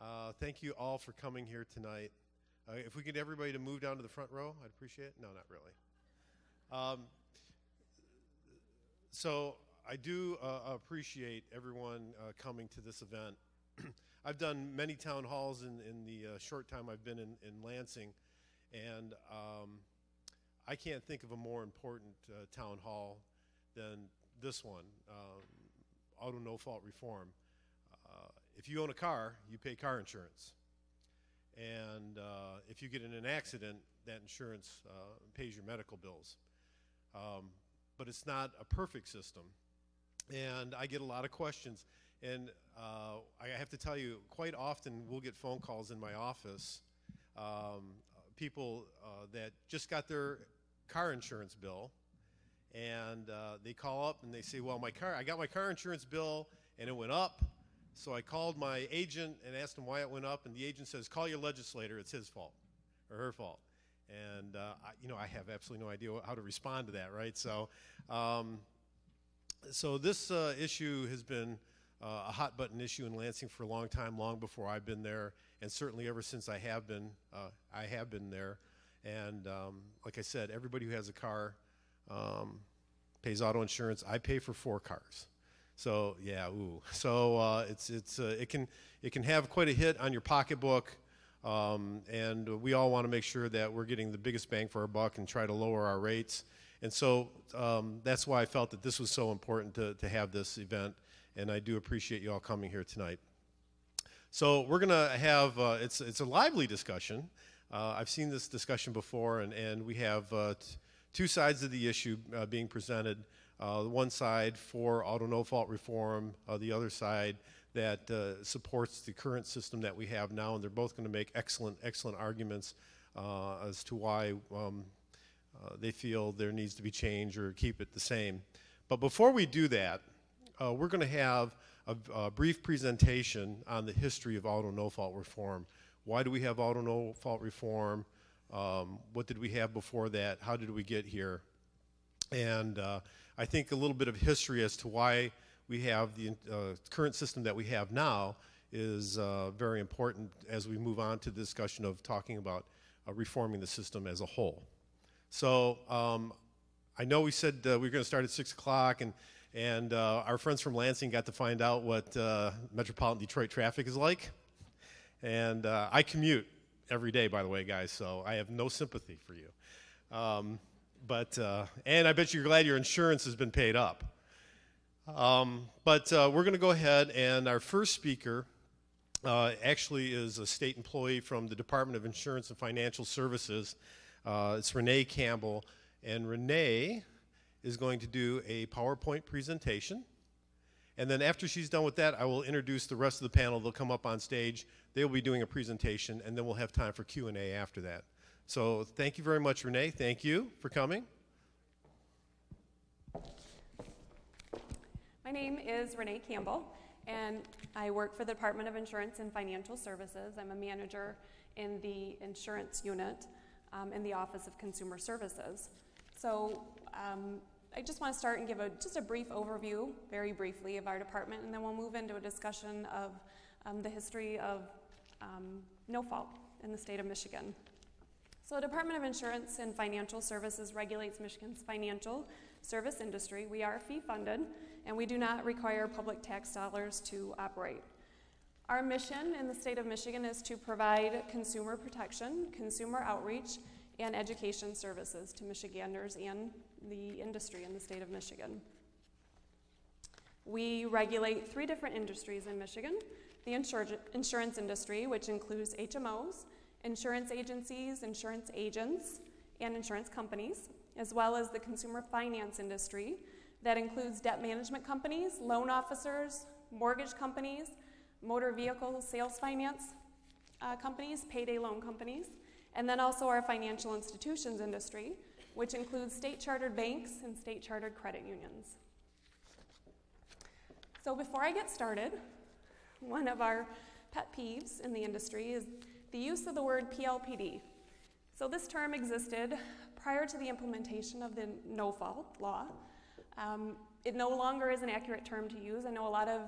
Uh, thank you all for coming here tonight. Uh, if we could everybody to move down to the front row, I'd appreciate it. No, not really. Um, so I do uh, appreciate everyone uh, coming to this event. I've done many town halls in, in the uh, short time I've been in, in Lansing, and um, I can't think of a more important uh, town hall than this one, um, auto no fault reform. If you own a car, you pay car insurance. And uh, if you get in an accident, that insurance uh, pays your medical bills. Um, but it's not a perfect system. And I get a lot of questions. And uh, I have to tell you, quite often we'll get phone calls in my office, um, people uh, that just got their car insurance bill, and uh, they call up and they say, "Well, my car, I got my car insurance bill, and it went up." So I called my agent and asked him why it went up, and the agent says, "Call your legislator; it's his fault or her fault." And uh, I, you know, I have absolutely no idea how to respond to that, right? So, um, so this uh, issue has been uh, a hot button issue in Lansing for a long time, long before I've been there, and certainly ever since I have been, uh, I have been there. And um, like I said, everybody who has a car um, pays auto insurance. I pay for four cars. So yeah, ooh. So uh, it's it's uh, it can it can have quite a hit on your pocketbook, um, and we all want to make sure that we're getting the biggest bang for our buck and try to lower our rates. And so um, that's why I felt that this was so important to, to have this event, and I do appreciate you all coming here tonight. So we're going to have, uh, it's, it's a lively discussion. Uh, I've seen this discussion before, and, and we have uh, two sides of the issue uh, being presented. Uh, one side for auto no fault reform, uh, the other side that supports the current system that we have now, and they're both going to make excellent, excellent arguments as to why um, uh, they feel there needs to be change or keep it the same. But before we do that, uh, we're going to have a, a, brief presentation on the history of auto no-fault reform. Why do we have auto no-fault reform? Um, what did we have before that? How did we get here? And uh, I think a little bit of history as to why we have the uh, current system that we have now is uh, very important as we move on to the discussion of talking about uh, reforming the system as a whole. So um, I know we said uh, we were going to start at 6 o'clock, and, and uh, our friends from Lansing got to find out what uh, metropolitan Detroit traffic is like. And I commute every day, by the way, guys, so I have no sympathy for you. Um, but, uh, and I bet you're glad your insurance has been paid up. Um, but uh, we're going to go ahead, and our first speaker actually is a state employee from the Department of Insurance and Financial Services. Uh, it's Renee Campbell, and Renee is going to do a PowerPoint presentation. And then after she's done with that, I will introduce the rest of the panel. They'll come up on stage. They will be doing a presentation, and then we'll have time for Q&A after that. So thank you very much, Renee. Thank you for coming. My name is Renee Campbell, and I work for the Department of Insurance and Financial Services. I'm a manager in the insurance unit um, in the Office of Consumer Services. So um, I just want to start and give a, just a brief overview, very briefly, of our department, and then we'll move into a discussion of um, the history of um, no fault in the state of Michigan. So the Department of Insurance and Financial Services regulates Michigan's financial service industry. We are fee funded, and we do not require public tax dollars to operate. Our mission in the state of Michigan is to provide consumer protection, consumer outreach, and education services to Michiganders and the industry in the state of Michigan. We regulate three different industries in Michigan the insur- insurance industry, which includes HMOs, insurance agencies, insurance agents, and insurance companies, as well as the consumer finance industry that includes debt management companies, loan officers, mortgage companies, motor vehicle sales finance uh, companies, payday loan companies, and then also our financial institutions industry, which includes state chartered banks and state chartered credit unions. So before I get started, one of our pet peeves in the industry is the use of the word PLPD. So this term existed prior to the implementation of the no fault law. Um, it no longer is an accurate term to use. I know a lot of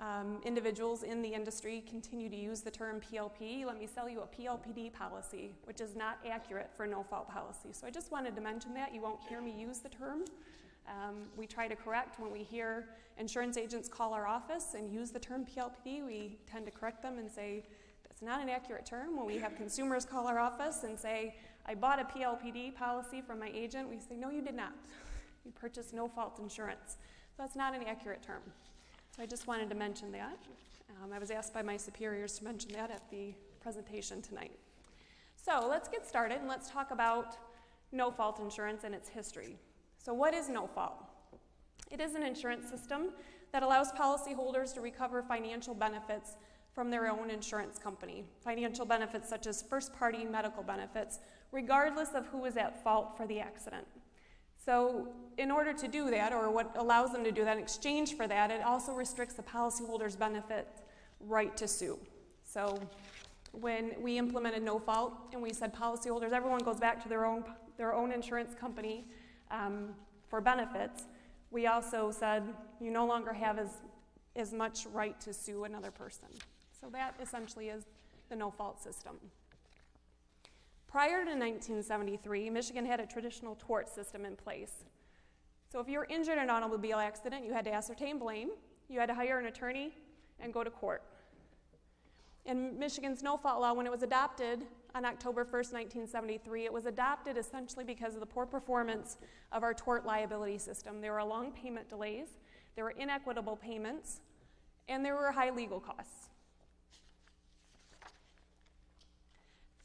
um, individuals in the industry continue to use the term PLP. Let me sell you a PLPD policy, which is not accurate for no fault policy. So I just wanted to mention that. You won't hear me use the term. Um, we try to correct when we hear insurance agents call our office and use the term PLPD, we tend to correct them and say, that's not an accurate term. When we have consumers call our office and say, I bought a PLPD policy from my agent, we say, no, you did not. You purchased no fault insurance. So that's not an accurate term. So I just wanted to mention that. Um, I was asked by my superiors to mention that at the presentation tonight. So let's get started and let's talk about no fault insurance and its history. So, what is no fault? It is an insurance system that allows policyholders to recover financial benefits from their own insurance company. Financial benefits such as first party medical benefits, regardless of who is at fault for the accident. So, in order to do that, or what allows them to do that in exchange for that, it also restricts the policyholder's benefit right to sue. So, when we implemented no fault and we said policyholders, everyone goes back to their own, their own insurance company um, for benefits, we also said you no longer have as, as much right to sue another person. So that essentially is the no fault system. Prior to 1973, Michigan had a traditional tort system in place. So if you were injured in an automobile accident, you had to ascertain blame, you had to hire an attorney, and go to court. In Michigan's no fault law, when it was adopted on October 1st, 1973, it was adopted essentially because of the poor performance of our tort liability system. There were long payment delays, there were inequitable payments, and there were high legal costs.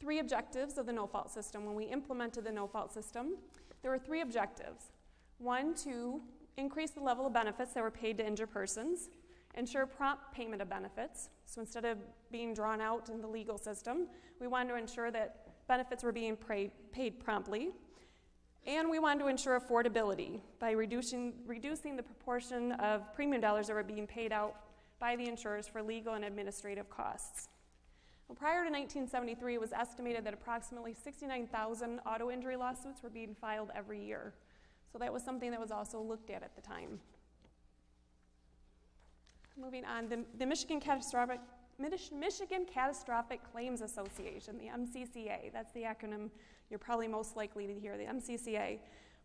Three objectives of the no fault system. When we implemented the no fault system, there were three objectives. One, to increase the level of benefits that were paid to injured persons, ensure prompt payment of benefits. So instead of being drawn out in the legal system, we wanted to ensure that benefits were being paid promptly. And we wanted to ensure affordability by reducing, reducing the proportion of premium dollars that were being paid out by the insurers for legal and administrative costs. Well, prior to 1973, it was estimated that approximately 69,000 auto injury lawsuits were being filed every year. So that was something that was also looked at at the time. Moving on, the, the Michigan Catastrophic Michigan Catastrophic Claims Association, the MCCA, that's the acronym you're probably most likely to hear, the MCCA,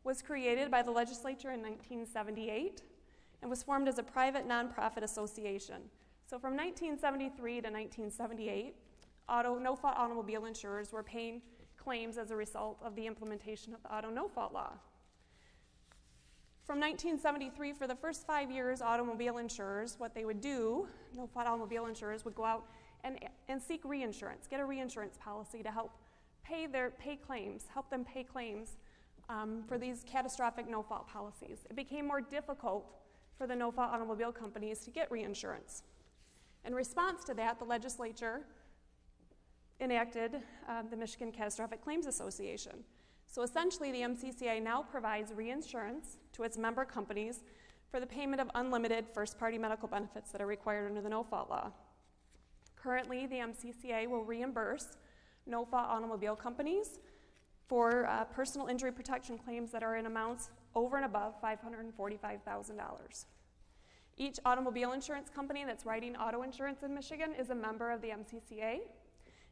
was created by the legislature in 1978 and was formed as a private nonprofit association. So from 1973 to 1978, auto no fault automobile insurers were paying claims as a result of the implementation of the auto no fault law. From 1973, for the first five years, automobile insurers, what they would do, no fault automobile insurers would go out and, and seek reinsurance, get a reinsurance policy to help pay their pay claims, help them pay claims um, for these catastrophic no fault policies. It became more difficult for the no fault automobile companies to get reinsurance. In response to that, the legislature enacted uh, the Michigan Catastrophic Claims Association. So essentially, the MCCA now provides reinsurance to its member companies for the payment of unlimited first party medical benefits that are required under the no fault law. Currently, the MCCA will reimburse no fault automobile companies for uh, personal injury protection claims that are in amounts over and above $545,000. Each automobile insurance company that's writing auto insurance in Michigan is a member of the MCCA,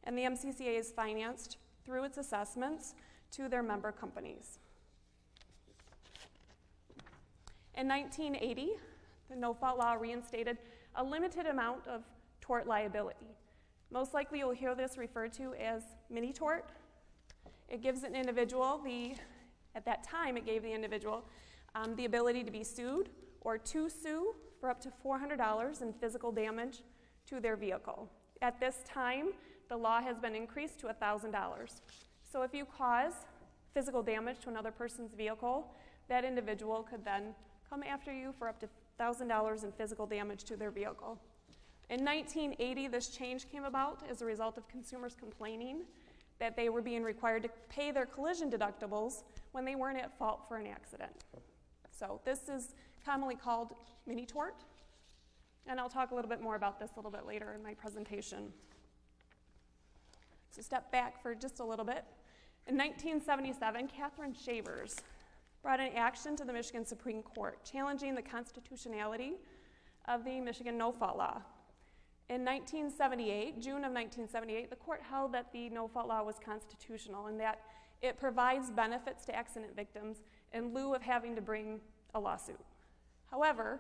and the MCCA is financed through its assessments to their member companies. In 1980, the no fault law reinstated a limited amount of tort liability. Most likely, you'll hear this referred to as mini tort. It gives an individual the, at that time, it gave the individual um, the ability to be sued or to sue for up to $400 in physical damage to their vehicle. At this time, the law has been increased to $1,000. So if you cause physical damage to another person's vehicle, that individual could then come after you for up to $1,000 in physical damage to their vehicle. In 1980, this change came about as a result of consumers complaining that they were being required to pay their collision deductibles when they weren't at fault for an accident. So this is commonly called mini tort, and I'll talk a little bit more about this a little bit later in my presentation. So step back for just a little bit. In 1977, Catherine Shavers brought an action to the Michigan Supreme Court challenging the constitutionality of the Michigan no fault law. In 1978, June of 1978, the court held that the no fault law was constitutional and that it provides benefits to accident victims in lieu of having to bring a lawsuit. However,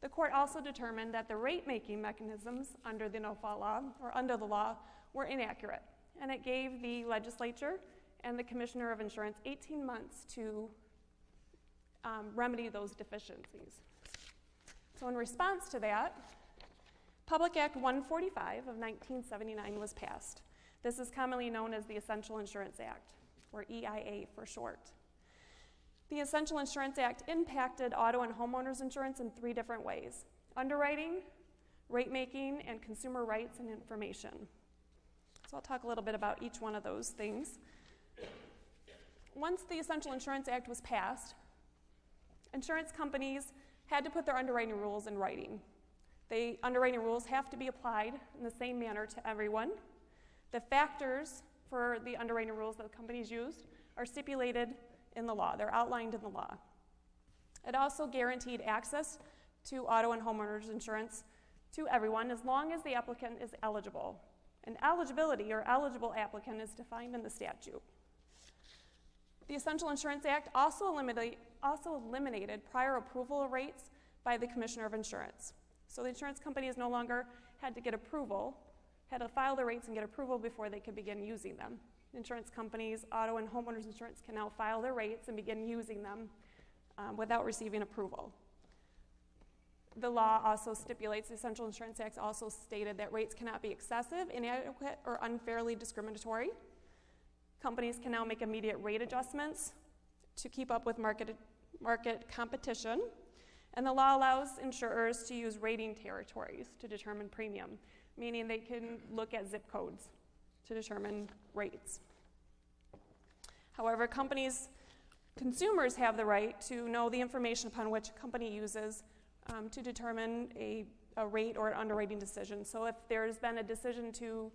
the court also determined that the rate making mechanisms under the no fault law or under the law were inaccurate, and it gave the legislature and the Commissioner of Insurance 18 months to um, remedy those deficiencies. So, in response to that, Public Act 145 of 1979 was passed. This is commonly known as the Essential Insurance Act, or EIA for short. The Essential Insurance Act impacted auto and homeowners insurance in three different ways underwriting, rate making, and consumer rights and information. So I'll talk a little bit about each one of those things. Once the Essential Insurance Act was passed, insurance companies had to put their underwriting rules in writing. The underwriting rules have to be applied in the same manner to everyone. The factors for the underwriting rules that the companies used are stipulated in the law, they're outlined in the law. It also guaranteed access to auto and homeowners insurance to everyone as long as the applicant is eligible. And eligibility or eligible applicant is defined in the statute. The Essential Insurance Act also, eliminate, also eliminated prior approval rates by the Commissioner of Insurance. So the insurance companies no longer had to get approval, had to file their rates and get approval before they could begin using them. Insurance companies, auto and homeowners insurance, can now file their rates and begin using them um, without receiving approval. The law also stipulates, the Essential Insurance Act also stated that rates cannot be excessive, inadequate, or unfairly discriminatory. Companies can now make immediate rate adjustments to keep up with market, market competition. And the law allows insurers to use rating territories to determine premium, meaning they can look at zip codes to determine rates. However, companies, consumers have the right to know the information upon which a company uses um, to determine a, a, rate or an underwriting decision. So if there's been a decision to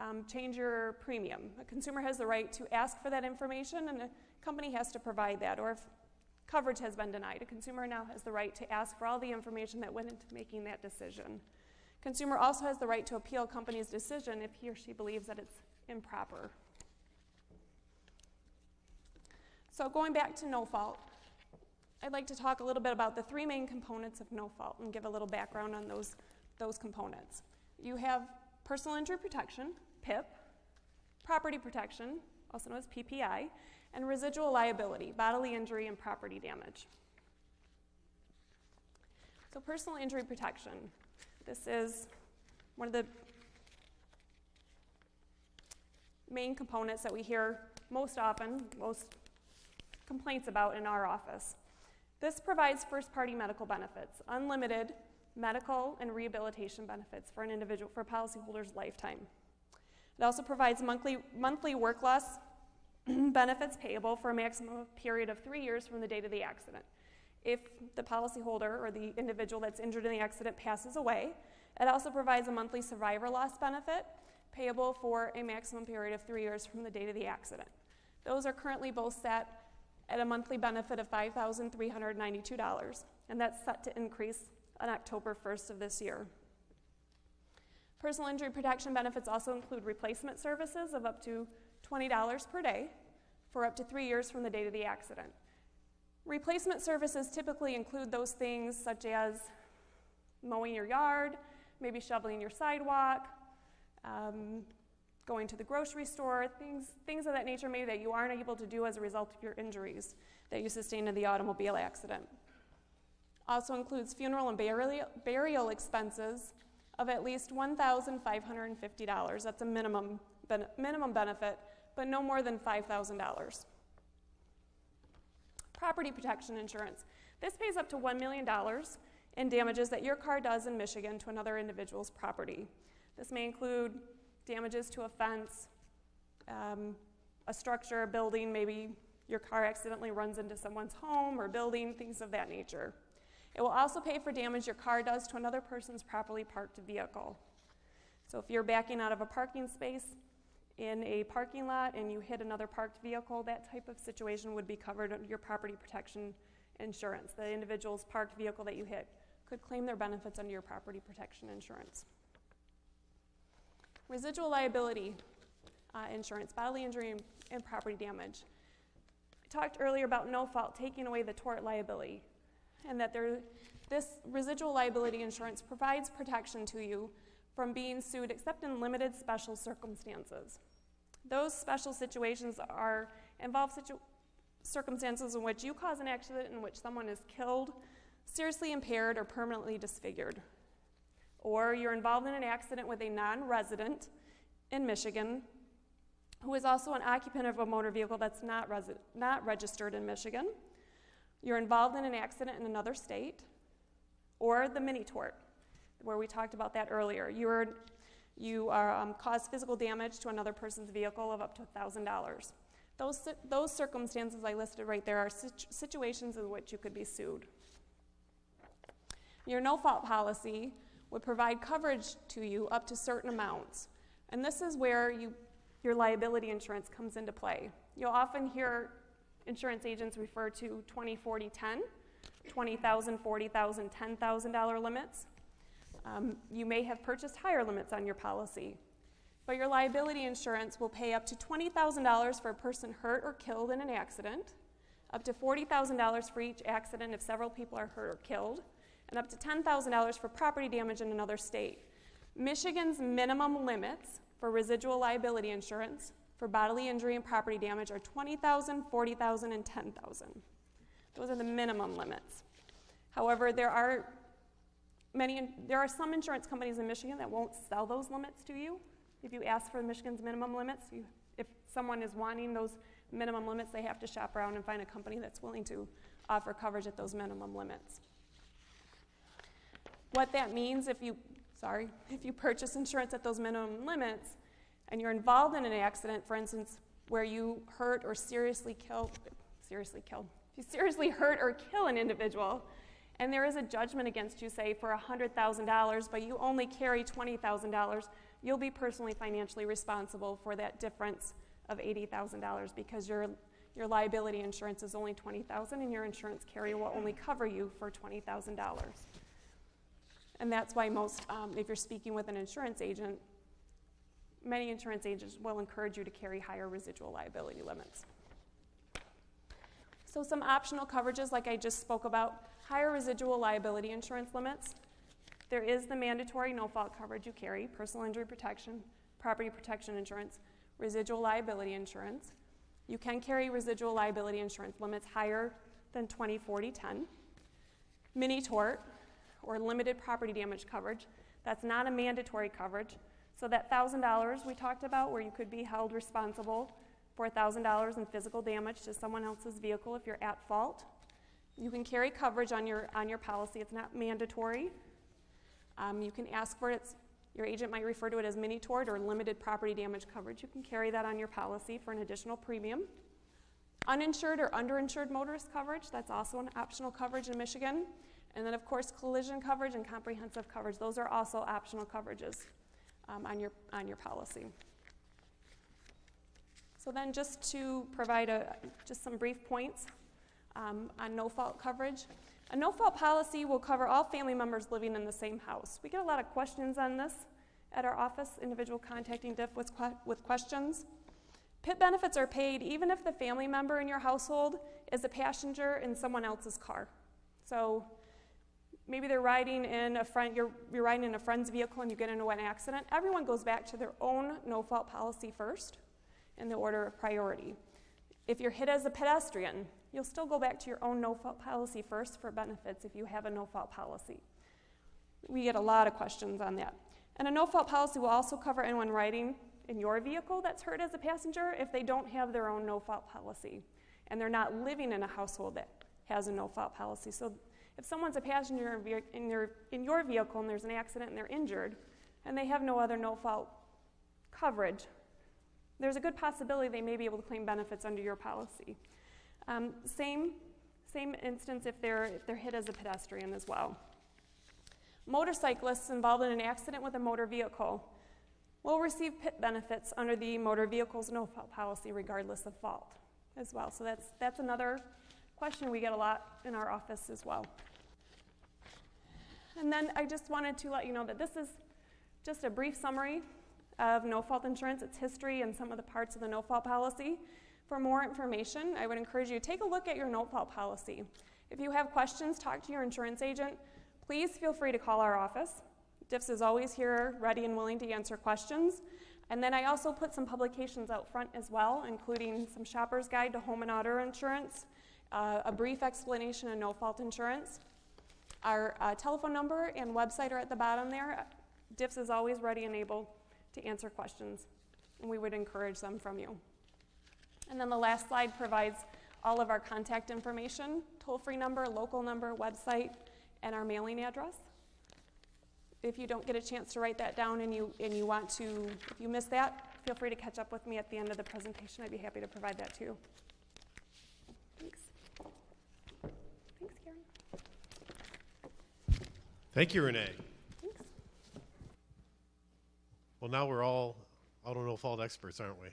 um, change your premium. A consumer has the right to ask for that information, and a company has to provide that. Or if coverage has been denied, a consumer now has the right to ask for all the information that went into making that decision. Consumer also has the right to appeal a company's decision if he or she believes that it's improper. So, going back to no fault, I'd like to talk a little bit about the three main components of no fault and give a little background on those, those components. You have personal injury protection, PIP, property protection, also known as PPI, and residual liability, bodily injury and property damage. So, personal injury protection. This is one of the main components that we hear most often, most complaints about in our office. This provides first party medical benefits, unlimited medical and rehabilitation benefits for an individual for a policyholder's lifetime. It also provides monthly, monthly work loss benefits payable for a maximum period of three years from the date of the accident. If the policyholder or the individual that's injured in the accident passes away, it also provides a monthly survivor loss benefit payable for a maximum period of three years from the date of the accident. Those are currently both set at a monthly benefit of $5,392, and that's set to increase on October 1st of this year. Personal injury protection benefits also include replacement services of up to $20 per day for up to three years from the date of the accident. Replacement services typically include those things such as mowing your yard, maybe shoveling your sidewalk, um, going to the grocery store, things, things of that nature maybe that you aren't able to do as a result of your injuries that you sustained in the automobile accident. Also includes funeral and burial, burial expenses of at least $1,550. That's a minimum, ben, minimum benefit, but no more than $5,000. Property protection insurance. This pays up to $1 million in damages that your car does in Michigan to another individual's property. This may include damages to a fence, um, a structure, a building, maybe your car accidentally runs into someone's home or building, things of that nature. It will also pay for damage your car does to another person's properly parked vehicle. So if you're backing out of a parking space in a parking lot and you hit another parked vehicle, that type of situation would be covered under your property protection insurance. The individual's parked vehicle that you hit could claim their benefits under your property protection insurance. Residual liability uh, insurance, bodily injury and, and property damage. I talked earlier about no fault taking away the tort liability, and that there, this residual liability insurance provides protection to you from being sued except in limited special circumstances. Those special situations are involve situ- circumstances in which you cause an accident in which someone is killed, seriously impaired, or permanently disfigured. Or you're involved in an accident with a non resident in Michigan who is also an occupant of a motor vehicle that's not, resi- not registered in Michigan. You're involved in an accident in another state. Or the mini tort, where we talked about that earlier. You're, you are, um, cause physical damage to another person's vehicle of up to $1,000. Those, those circumstances I listed right there are situ- situations in which you could be sued. Your no fault policy would provide coverage to you up to certain amounts. And this is where you, your liability insurance comes into play. You'll often hear insurance agents refer to 20, 40, 10, $20,000, $40,000, $10,000 limits. Um, you may have purchased higher limits on your policy, but your liability insurance will pay up to $20,000 for a person hurt or killed in an accident, up to $40,000 for each accident if several people are hurt or killed, and up to $10,000 for property damage in another state. Michigan's minimum limits for residual liability insurance for bodily injury and property damage are $20,000, $40,000, and $10,000. Those are the minimum limits. However, there are many there are some insurance companies in Michigan that won't sell those limits to you. If you ask for Michigan's minimum limits, you, if someone is wanting those minimum limits, they have to shop around and find a company that's willing to offer coverage at those minimum limits. What that means if you sorry, if you purchase insurance at those minimum limits and you're involved in an accident, for instance, where you hurt or seriously kill seriously killed. If you seriously hurt or kill an individual, and there is a judgment against you, say, for $100,000, but you only carry $20,000, you'll be personally financially responsible for that difference of $80,000 because your, your liability insurance is only $20,000 and your insurance carrier will only cover you for $20,000. And that's why most, um, if you're speaking with an insurance agent, many insurance agents will encourage you to carry higher residual liability limits. So, some optional coverages, like I just spoke about, higher residual liability insurance limits. There is the mandatory no fault coverage you carry personal injury protection, property protection insurance, residual liability insurance. You can carry residual liability insurance limits higher than 20, 40, 10. Mini tort or limited property damage coverage, that's not a mandatory coverage. So, that $1,000 we talked about, where you could be held responsible for $1,000 in physical damage to someone else's vehicle if you're at fault. You can carry coverage on your, on your policy, it's not mandatory. Um, you can ask for it. Your agent might refer to it as mini tort or limited property damage coverage. You can carry that on your policy for an additional premium. Uninsured or underinsured motorist coverage, that's also an optional coverage in Michigan. And then, of course, collision coverage and comprehensive coverage, those are also optional coverages um, on, your, on your policy. So then just to provide a, just some brief points um, on no-fault coverage. A no-fault policy will cover all family members living in the same house. We get a lot of questions on this at our office, individual contacting DIF with, que- with questions. PIP benefits are paid even if the family member in your household is a passenger in someone else's car. So maybe they're riding in a friend, you're, you're riding in a friend's vehicle and you get into an accident. Everyone goes back to their own no-fault policy first in the order of priority. If you're hit as a pedestrian, you'll still go back to your own no fault policy first for benefits if you have a no fault policy. We get a lot of questions on that. And a no fault policy will also cover anyone riding in your vehicle that's hurt as a passenger if they don't have their own no fault policy and they're not living in a household that has a no fault policy. So if someone's a passenger in, your, in your vehicle and there's an accident and they're injured and they have no other no fault coverage, there's a good possibility they may be able to claim benefits under your policy. Um, same, same instance if they're, if they're hit as a pedestrian as well. Motorcyclists involved in an accident with a motor vehicle will receive PIP benefits under the motor vehicle's no fault policy regardless of fault as well. So that's, that's another question we get a lot in our office as well. And then I just wanted to let you know that this is just a brief summary of no fault insurance, its history, and some of the parts of the no fault policy. For more information, I would encourage you to take a look at your no fault policy. If you have questions, talk to your insurance agent. Please feel free to call our office. DIFS is always here, ready and willing to answer questions. And then I also put some publications out front as well, including some shopper's guide to home and auto insurance, uh, a brief explanation of no fault insurance. Our uh, telephone number and website are at the bottom there. DIFS is always ready and able to answer questions, and we would encourage them from you. And then the last slide provides all of our contact information toll free number, local number, website, and our mailing address. If you don't get a chance to write that down and you, and you want to, if you miss that, feel free to catch up with me at the end of the presentation. I'd be happy to provide that to you. Thanks. Thanks, Karen. Thank you, Renee. Thanks. Well, now we're all auto no fault experts, aren't we?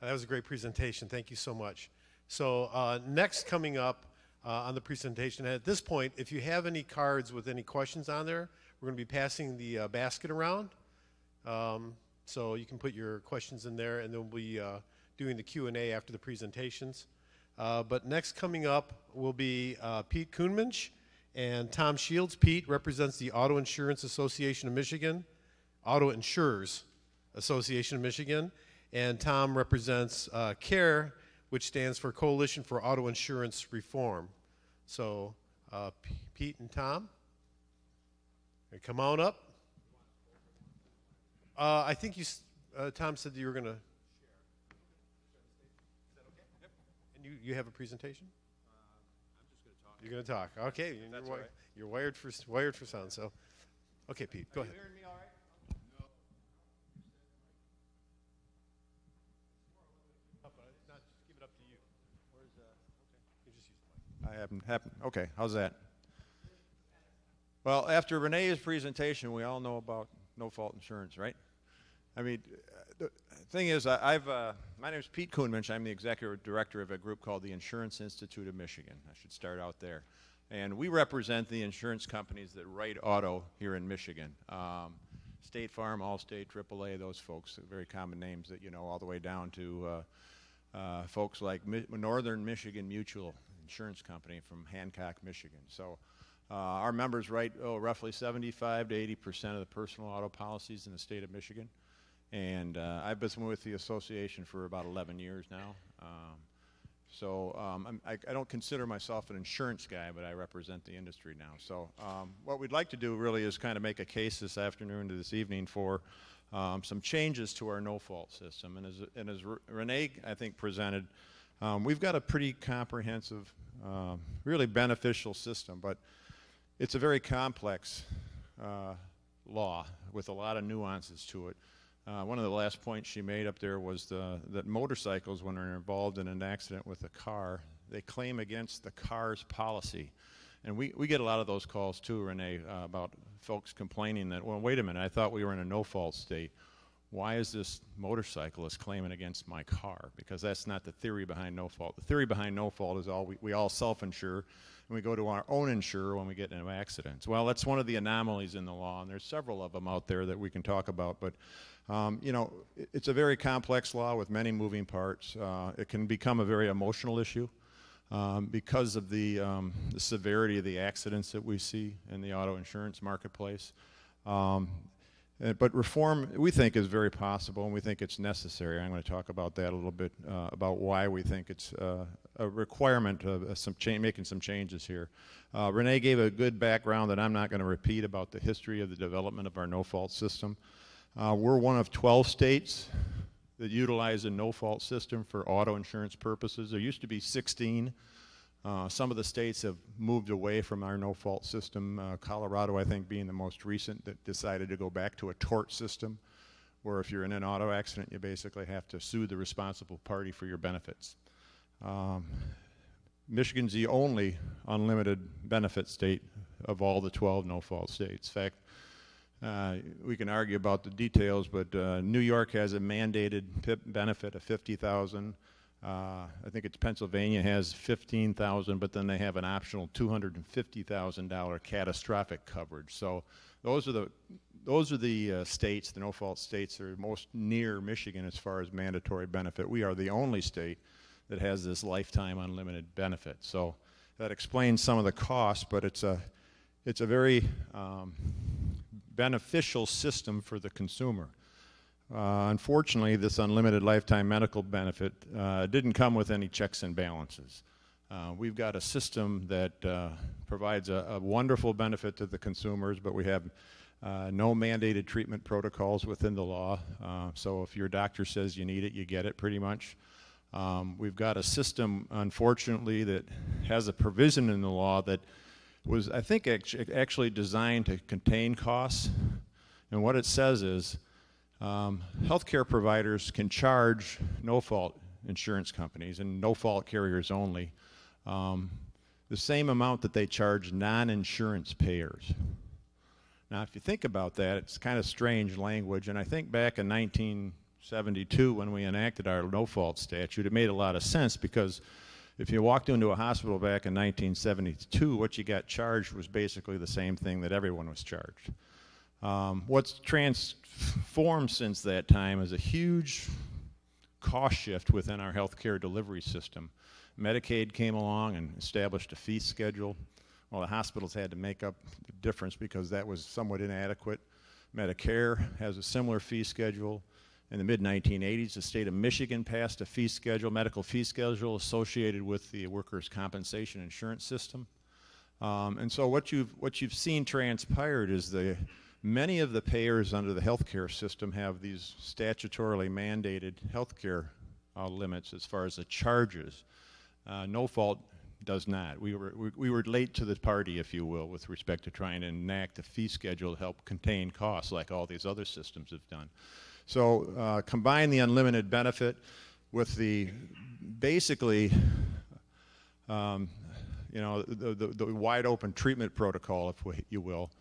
That was a great presentation. Thank you so much. So, uh, next coming up uh, on the presentation, at this point, if you have any cards with any questions on there, we're going to be passing the uh, basket around. Um, so you can put your questions in there, and then we'll be uh, doing the Q&A after the presentations. Uh, but next coming up will be uh, Pete Kuhnmuench and Tom Shields. Pete represents the Auto Insurance Association of Michigan, Auto Insurers Association of Michigan, and Tom represents uh, CAIR, which stands for Coalition for Auto Insurance Reform. So, uh, Pete and Tom, come on up. Uh, I think you, uh, Tom said that you were going to. Share. Is that okay? And you, you have a presentation? You're going to talk. Okay, you're, That's wi- right. you're wired for wired for sound. So, okay, Pete, go ahead. all right? I haven't happened. Okay, how's that? Well, after Renee's presentation, we all know about no fault insurance, right? I mean, uh, the thing is, I- I've uh, my name is Pete Kuhnmuench. I'm the executive director of a group called the Insurance Institute of Michigan. I should start out there, and we represent the insurance companies that write auto here in Michigan. Um, State Farm, Allstate, AAA, those folks, very common names that you know, all the way down to uh, uh, folks like Mi- Northern Michigan Mutual Insurance Company from Hancock, Michigan. So uh, our members write oh, roughly 75 to 80 percent of the personal auto policies in the state of Michigan. And uh, I've been with the association for about 11 years now. Um, so um, I, I don't consider myself an insurance guy, but I represent the industry now. So um, what we'd like to do really is kind of make a case this afternoon to this evening for um, some changes to our no-fault system. And as, and as Re- Renee, I think, presented, um, we've got a pretty comprehensive, um, really beneficial system, but it's a very complex uh, law with a lot of nuances to it. Uh, one of the last points she made up there was the, that motorcycles, when they're involved in an accident with a car, they claim against the car's policy. And we, we get a lot of those calls too, Renee, uh, about folks complaining that, well, wait a minute, I thought we were in a no fault state. Why is this motorcyclist claiming against my car? Because that's not the theory behind no fault. The theory behind no fault is all we, we all self insure and we go to our own insurer when we get into accidents. Well, that's one of the anomalies in the law, and there's several of them out there that we can talk about. But um, you know, it's a very complex law with many moving parts. Uh, it can become a very emotional issue um, because of the, um, the severity of the accidents that we see in the auto insurance marketplace. Um, uh, but reform, we think, is very possible, and we think it's necessary. I'm going to talk about that a little bit uh, about why we think it's uh, a requirement of uh, some making some changes here. Uh, Renee gave a good background that I'm not going to repeat about the history of the development of our no-fault system. Uh, we're one of 12 states that utilize a no-fault system for auto insurance purposes. There used to be 16. Uh, some of the states have moved away from our no-fault system. Uh, Colorado, I think, being the most recent that decided to go back to a tort system, where if you're in an auto accident, you basically have to sue the responsible party for your benefits. Um, Michigan's the only unlimited benefit state of all the 12 no-fault states. In fact, uh, we can argue about the details, but uh, New York has a mandated PIP benefit of 50,000. Uh, I think it's Pennsylvania has 15,000, but then they have an optional $250,000 catastrophic coverage. So those are the those are the uh, states, the no-fault states, that are most near Michigan as far as mandatory benefit. We are the only state that has this lifetime unlimited benefit. So that explains some of the costs, but it's a it's a very um, beneficial system for the consumer. Uh, unfortunately, this unlimited lifetime medical benefit uh, didn't come with any checks and balances. Uh, we've got a system that uh, provides a, a, wonderful benefit to the consumers, but we have uh, no mandated treatment protocols within the law. Uh, so if your doctor says you need it, you get it pretty much. Um, we've got a system, unfortunately, that has a provision in the law that was, I think, actually designed to contain costs. And what it says is, um, healthcare providers can charge no-fault insurance companies and no-fault carriers only um, the same amount that they charge non-insurance payers. Now, if you think about that, it's kind of strange language, and I think back in 1972 when we enacted our no-fault statute, it made a lot of sense because if you walked into a hospital back in 1972, what you got charged was basically the same thing that everyone was charged. Um, what's transformed since that time is a huge cost shift within our healthcare delivery system. Medicaid came along and established a fee schedule. Well, the hospitals had to make up the difference because that was somewhat inadequate. Medicare has a similar fee schedule. In the mid 1980s, the state of Michigan passed a fee schedule, medical fee schedule associated with the workers' compensation insurance system. Um, and so what you've, what you've seen transpired is the Many of the payers under the healthcare system have these statutorily mandated healthcare uh, limits as far as the charges. Uh, no fault does not. We were, we, we, were late to the party, if you will, with respect to trying to enact a fee schedule to help contain costs like all these other systems have done. So uh, combine the unlimited benefit with the basically, um, you know, the, the, the, wide open treatment protocol, if we, you will,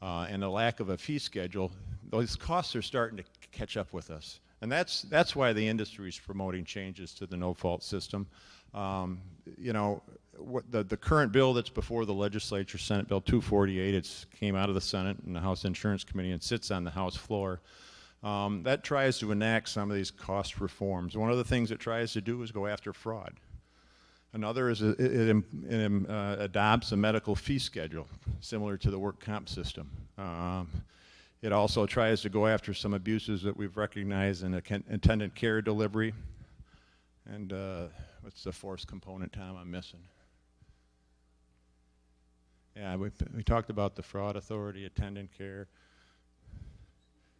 uh, and the lack of a fee schedule, those costs are starting to catch up with us. And that's, that's why the industry is promoting changes to the no-fault system. Um, you know, what the, the current bill that's before the legislature, Senate Bill 248, it came out of the Senate and the House Insurance Committee and sits on the House floor. Um, that tries to enact some of these cost reforms. One of the things it tries to do is go after fraud. Another is it, it, it uh, adopts a medical fee schedule, similar to the work comp system. Um, it also tries to go after some abuses that we've recognized in attendant care delivery. And uh, what's the fourth component, Tom, I'm missing? Yeah, we, we talked about the fraud authority, attendant care.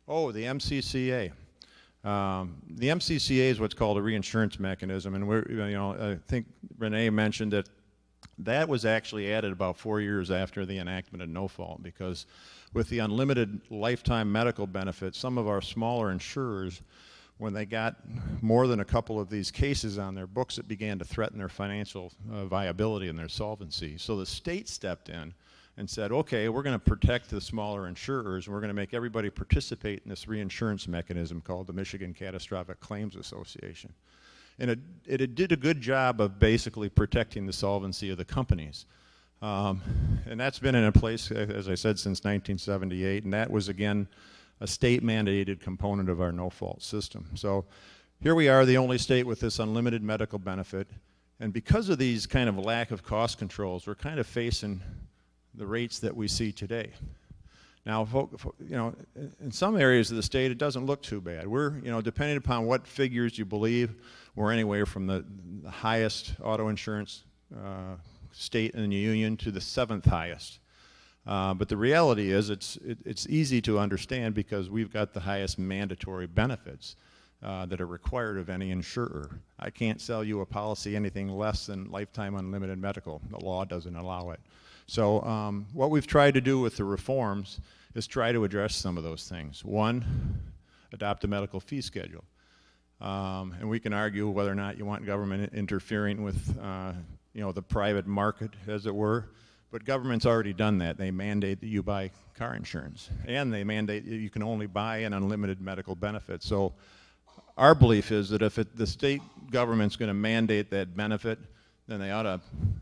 Oh, the MCCA. Um, the MCCA is what's called a reinsurance mechanism, and we're, you know, I think Renee mentioned that that was actually added about four years after the enactment of no fault because with the unlimited lifetime medical benefits, some of our smaller insurers, when they got more than a couple of these cases on their books, it began to threaten their financial uh, viability and their solvency. So the state stepped in and said, okay, we're going to protect the smaller insurers, and we're going to make everybody participate in this reinsurance mechanism called the Michigan Catastrophic Claims Association. And it, it, did a good job of basically protecting the solvency of the companies. Um, and that's been in a place, as I said, since 1978, and that was, again, a state mandated component of our no fault system. So here we are, the only state with this unlimited medical benefit. And because of these kind of lack of cost controls, we're kind of facing the rates that we see today. Now, you know, in some areas of the state, it doesn't look too bad. We're, you know, depending upon what figures you believe, we're anywhere from the, the highest auto insurance uh, state in the union to the seventh highest. Uh, but the reality is, it's it, it's easy to understand because we've got the highest mandatory benefits uh, that are required of any insurer. I can't sell you a policy anything less than lifetime unlimited medical. The law doesn't allow it. So um, what we've tried to do with the reforms is try to address some of those things. One, adopt a medical fee schedule. Um, and we can argue whether or not you want government interfering with uh, you know, the private market, as it were. But government's already done that. They mandate that you buy car insurance. And they mandate that you can only buy an unlimited medical benefit. So our belief is that if it, the state government's going to mandate that benefit, then they ought to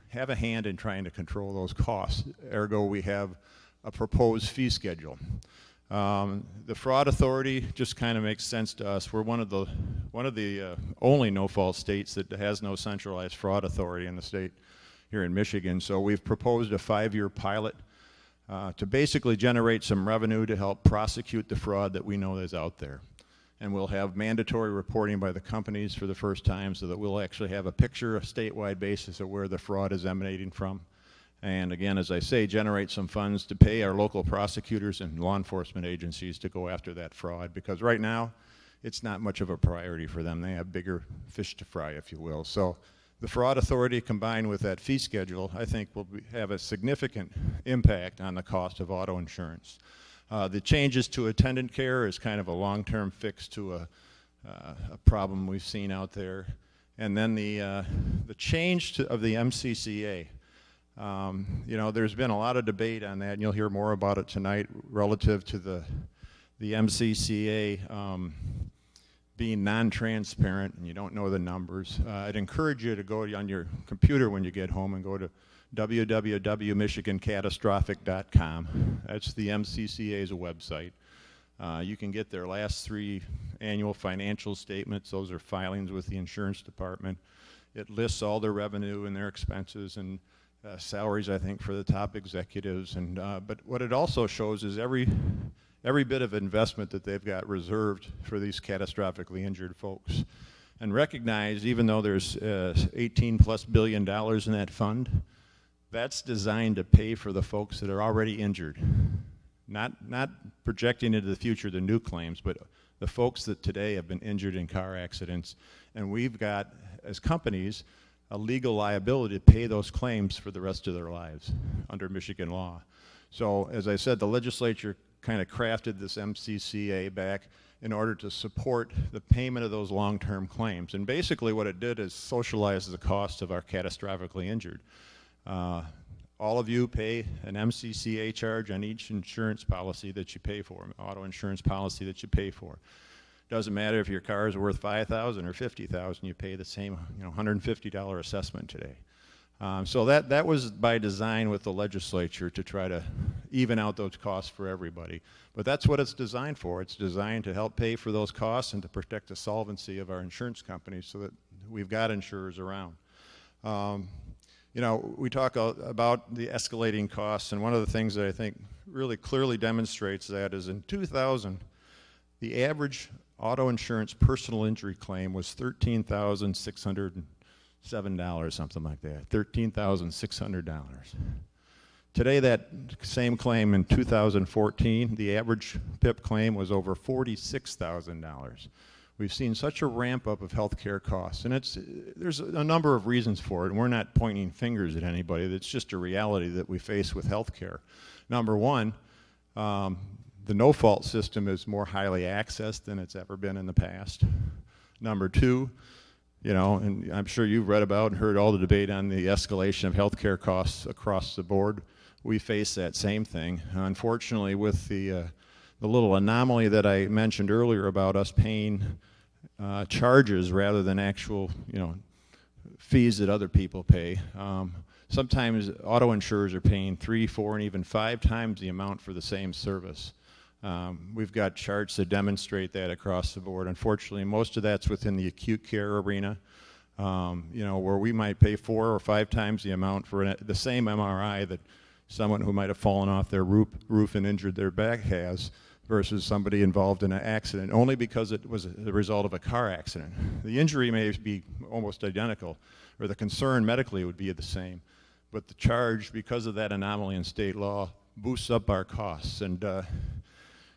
have a hand in trying to control those costs. Ergo, we have a proposed fee schedule. Um, the fraud authority just kind of makes sense to us. We're one of the one of the uh, only no-fault states that has no centralized fraud authority in the state here in Michigan. So we've proposed a five-year pilot uh, to basically generate some revenue to help prosecute the fraud that we know is out there. And we'll have mandatory reporting by the companies for the first time so that we'll actually have a picture, a statewide basis of where the fraud is emanating from. And again, as I say, generate some funds to pay our local prosecutors and law enforcement agencies to go after that fraud because right now it's not much of a priority for them. They have bigger fish to fry, if you will. So the fraud authority combined with that fee schedule, I think will have a significant impact on the cost of auto insurance. Uh, the changes to attendant care is kind of a long-term fix to a, uh, a, problem we've seen out there. And then the, uh, the change to, of the MCCA. Um, you know, there's been a lot of debate on that, and you'll hear more about it tonight relative to the, the MCCA um, being non-transparent and you don't know the numbers. Uh, I'd encourage you to go on your computer when you get home and go to www.michigancatastrophic.com. That's the MCCA's website. Uh, you can get their last three annual financial statements. Those are filings with the insurance department. It lists all their revenue and their expenses and uh, salaries, I think, for the top executives. And uh, but what it also shows is every every bit of investment that they've got reserved for these catastrophically injured folks. And recognize, even though there's uh, 18 plus billion dollars in that fund, that's designed to pay for the folks that are already injured. Not, not projecting into the future the new claims, but the folks that today have been injured in car accidents. And we've got, as companies, a legal liability to pay those claims for the rest of their lives under Michigan law. So, as I said, the legislature kind of crafted this MCCA back in order to support the payment of those long-term claims. And basically what it did is socialize the cost of our catastrophically injured. Uh, all of you pay an MCCA charge on each insurance policy that you pay for, auto insurance policy that you pay for. Doesn't matter if your car is worth 5000 or 50000 you pay the same you know, $150 assessment today. Um, so that, that was by design with the legislature to try to even out those costs for everybody. But that's what it's designed for. It's designed to help pay for those costs and to protect the solvency of our insurance companies so that we've got insurers around. Um, you know, we talk about the escalating costs, and one of the things that I think really clearly demonstrates that is in 2000, the average auto insurance personal injury claim was 13607 dollars, something like that, $13,600. Today, that same claim in 2014, the average PIP claim was over $46,000. We've seen such a ramp up of healthcare costs, and it's there's a number of reasons for it. And we're not pointing fingers at anybody. It's just a reality that we face with healthcare. Number one, um, the no-fault system is more highly accessed than it's ever been in the past. Number two, you know, and I'm sure you've read about and heard all the debate on the escalation of healthcare costs across the board. We face that same thing. Unfortunately, with the uh, the little anomaly that I mentioned earlier about us paying uh, charges rather than actual, you know, fees that other people pay. Um, sometimes auto insurers are paying three, four, and even five times the amount for the same service. Um, we've got charts that demonstrate that across the board. Unfortunately, most of that's within the acute care arena, um, you know, where we might pay four or five times the amount for an, the same MRI that someone who might have fallen off their roof, roof and injured their back has versus somebody involved in an accident, only because it was the result of a car accident. The injury may be almost identical, or the concern medically would be the same, but the charge, because of that anomaly in state law, boosts up our costs. And, uh,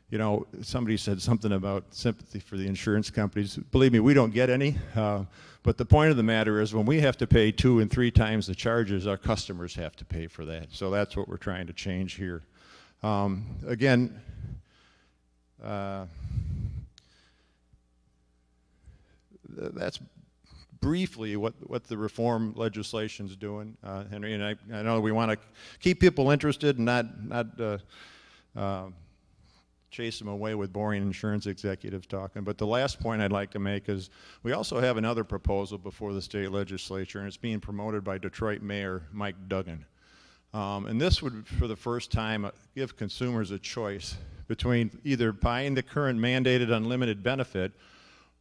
you know, somebody said something about sympathy for the insurance companies. Believe me, we don't get any. Uh, but the point of the matter is when we have to pay two and three times the charges, our customers have to pay for that. So that's what we're trying to change here. Um, again, uh, that's briefly what, what the reform legislation is doing, uh, Henry. And I, I know we want to keep people interested and not, not uh, uh, chase them away with boring insurance executives talking. But the last point I'd like to make is we also have another proposal before the state legislature, and it's being promoted by Detroit Mayor Mike Duggan. Um, and this would, for the first time, uh, give consumers a choice between either buying the current mandated unlimited benefit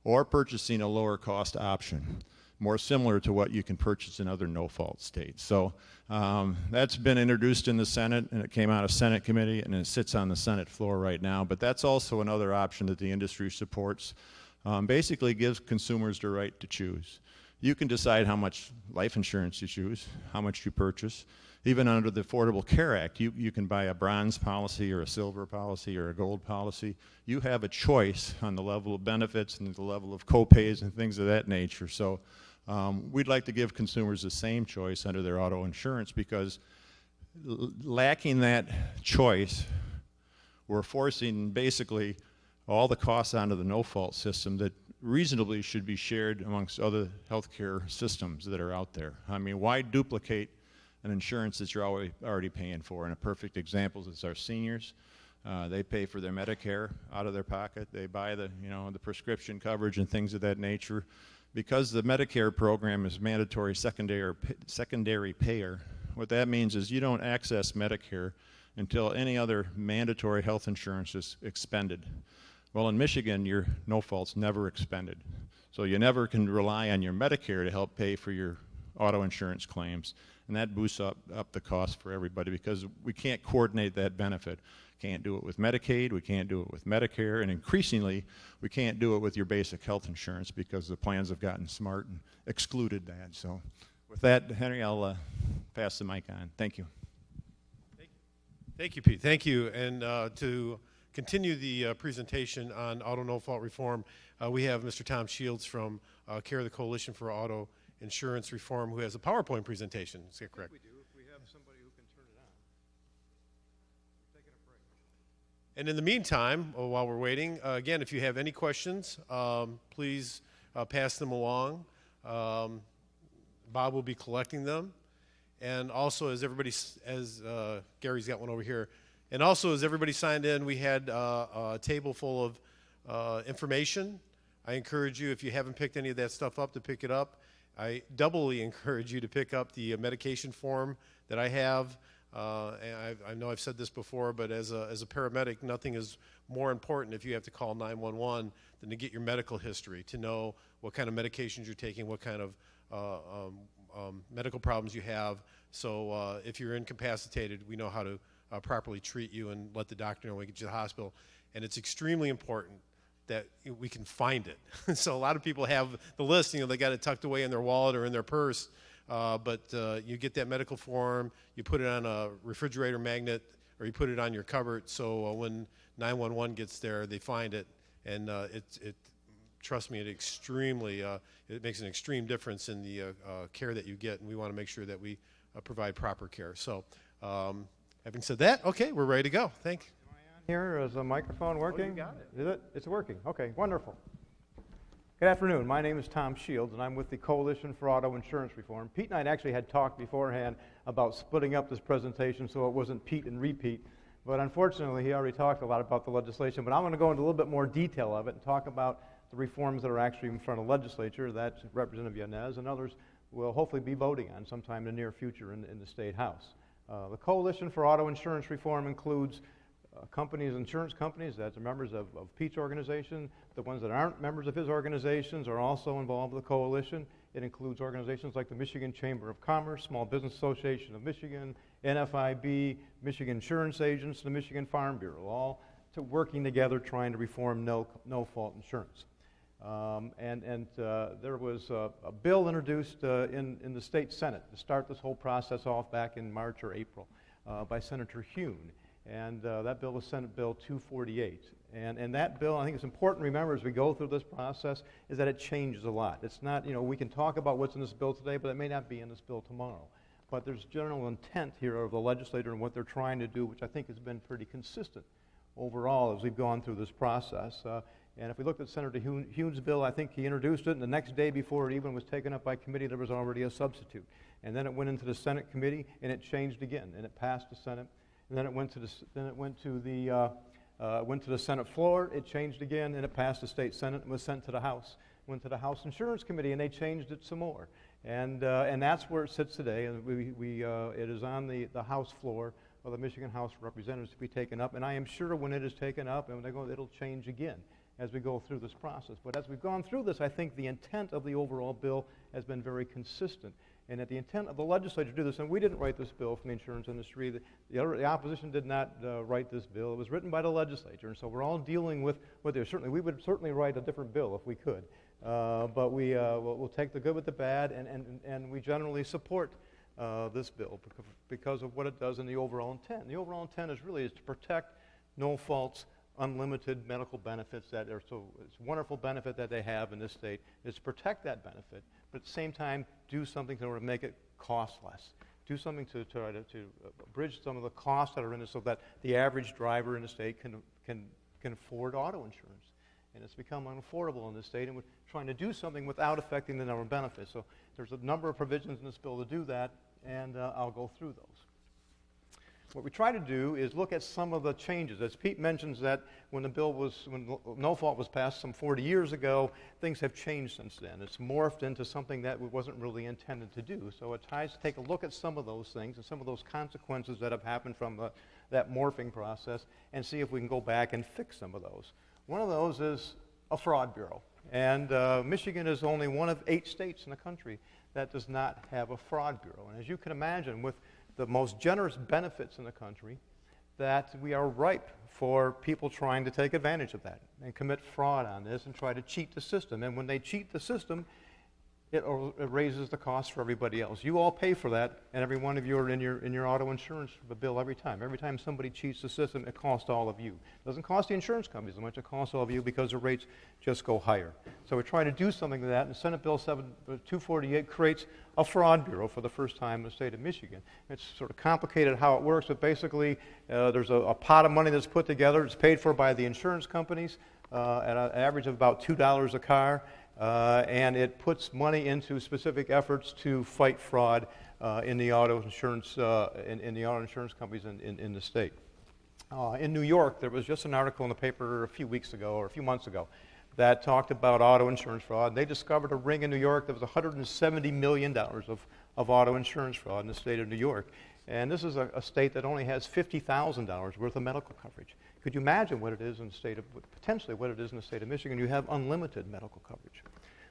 or purchasing a lower cost option, more similar to what you can purchase in other no fault states. So um, that's been introduced in the Senate, and it came out of Senate committee, and it sits on the Senate floor right now. But that's also another option that the industry supports. Um, basically, gives consumers the right to choose. You can decide how much life insurance you choose, how much you purchase. Even under the Affordable Care Act, you, you can buy a bronze policy or a silver policy or a gold policy. You have a choice on the level of benefits and the level of copays and things of that nature. So um, we'd like to give consumers the same choice under their auto insurance because lacking that choice, we're forcing basically all the costs onto the no-fault system that reasonably should be shared amongst other healthcare systems that are out there. I mean, why duplicate an insurance that you're already, already paying for? And a perfect example is our seniors. Uh, they pay for their Medicare out of their pocket. They buy the, you know, the prescription coverage and things of that nature because the Medicare program is mandatory secondary, secondary payer, what that means is you don't access Medicare until any other mandatory health insurance is expended. Well, in Michigan, your no fault's never expended. So you never can rely on your Medicare to help pay for your auto insurance claims. And that boosts up, up the cost for everybody because we can't coordinate that benefit. Can't do it with Medicaid, we can't do it with Medicare, and increasingly, we can't do it with your basic health insurance because the plans have gotten smart and excluded that. So, with that, Henry, I'll uh, pass the mic on. Thank you. Thank you, Pete. Thank you. And uh, to continue the uh, presentation on auto no fault reform, uh, we have Mr. Tom Shields from uh, CAIR, the Coalition for Auto Insurance Reform, who has a PowerPoint presentation. Is that correct? We do, if we have somebody who can turn it on. We're taking a break. And in the meantime, uh, while we're waiting, uh, again, if you have any questions, um, please uh, pass them along. Um, Bob will be collecting them. And also, as everybody, as uh, Gary's got one over here, and also as everybody signed in, we had uh, a table full of uh, information. I encourage you, if you haven't picked any of that stuff up, to pick it up. I doubly encourage you to pick up the medication form that I have. Uh, and I, I, know I've said this before, but as a, as a paramedic, nothing is more important if you have to call 911 than to get your medical history, to know what kind of medications you're taking, what kind of uh, um, um, medical problems you have. So uh, if you're incapacitated, we know how to uh, properly treat you and let the doctor know when we get you to the hospital. And it's extremely important that we can find it. so a lot of people have the list, you know, they got it tucked away in their wallet or in their purse. Uh, but uh, you get that medical form, you put it on a refrigerator magnet, or you put it on your cupboard. So uh, when 911 gets there, they find it, and uh, it, it, trust me, it extremely, uh, it makes an extreme difference in the care that you get, and we want to make sure that we provide proper care. So, um, having said that, okay, we're ready to go. Thank. Here is the microphone working. Oh, you got it. Is it? It's working. Okay, wonderful. Good afternoon. My name is Tom Shields, and I'm with the Coalition for Auto Insurance Reform. Pete and I actually had talked beforehand about splitting up this presentation so it wasn't Pete and repeat. But unfortunately, he already talked a lot about the legislation. But I'm going to go into a little bit more detail of it and talk about the reforms that are actually in front of the legislature that Representative Yanez and others will hopefully be voting on sometime in the near future in, in the State House. Uh, the Coalition for Auto Insurance Reform includes companies, insurance companies that are members of, of Pete's organization. The ones that aren't members of his organizations are also involved with the coalition. It includes organizations like the Michigan Chamber of Commerce, Small Business Association of Michigan, NFIB, Michigan Insurance Agents, the Michigan Farm Bureau, all to working together trying to reform no, no fault insurance. Um, and and uh, there was a, a bill introduced uh, in, in the state Senate to start this whole process off back in March or April uh, by Senator Hune. And uh, that bill was Senate Bill 248. And, and that bill, I think it's important to remember as we go through this process, is that it changes a lot. It's not, you know, we can talk about what's in this bill today, but it may not be in this bill tomorrow. But there's general intent here of the legislator and what they're trying to do, which I think has been pretty consistent overall as we've gone through this process. Uh, and if we looked at Senator Hune's bill, I think he introduced it, and the next day before it even was taken up by committee, there was already a substitute. And then it went into the Senate committee, and it changed again, and it passed the Senate and then it went to the, then it went to the, uh, Uh, went to the Senate floor, it changed again, and it passed the state Senate and was sent to the House. Went to the House Insurance Committee, and they changed it some more. And, uh, and that's where it sits today. And we, we, uh, it is on the, the House floor of the Michigan House of Representatives to be taken up. And I am sure when it is taken up, and they go, it'll change again as we go through this process. But as we've gone through this, I think the intent of the overall bill has been very consistent. And that the intent of the legislature to do this, and we didn't write this bill from the insurance industry, the, the, other, the opposition did not uh, write this bill. It was written by the legislature, and so we're all dealing with what they're certainly, we would certainly write a different bill if we could. Uh, but we, uh, we'll, we'll, take the good with the bad, and, and, and we generally support uh, this bill because of what it does in the overall intent. The overall intent is really is to protect no faults unlimited medical benefits that are so it's a wonderful benefit that they have in this state is to protect that benefit, but at the same time do something to make it cost less. Do something to try to, to bridge some of the costs that are in it so that the average driver in the state can, can, can afford auto insurance. And it's become unaffordable in the state, and we're trying to do something without affecting the number of benefits. So there's a number of provisions in this bill to do that, and uh, I'll go through those. What we try to do is look at some of the changes. As Pete mentions that when the bill was, when no fault was passed some 40 years ago, things have changed since then. It's morphed into something that wasn't really intended to do. So it tries to take a look at some of those things and some of those consequences that have happened from the, that morphing process and see if we can go back and fix some of those. One of those is a fraud bureau. And uh, Michigan is only one of eight states in the country that does not have a fraud bureau. And as you can imagine, with the most generous benefits in the country, that we are ripe for people trying to take advantage of that and commit fraud on this and try to cheat the system. And when they cheat the system, it, raises the cost for everybody else. You all pay for that, and every one of you are in your, in your auto insurance bill every time. Every time somebody cheats the system, it costs all of you. It doesn't cost the insurance companies as much, it costs all of you because the rates just go higher. So we're trying to do something to that, and Senate Bill 7, uh, 248 creates a fraud bureau for the first time in the state of Michigan. It's sort of complicated how it works, but basically uh, there's a, a, pot of money that's put together. It's paid for by the insurance companies uh, at an average of about $2 a car uh, and it puts money into specific efforts to fight fraud uh, in the auto insurance uh, in, in, the auto insurance companies in, in, in the state. Uh, in New York, there was just an article in the paper a few weeks ago or a few months ago that talked about auto insurance fraud. They discovered a ring in New York that was $170 million of, of auto insurance fraud in the state of New York. And this is a, a state that only has $50,000 worth of medical coverage. Could you imagine what it is in the state of, potentially what it is in the state of Michigan? You have unlimited medical coverage.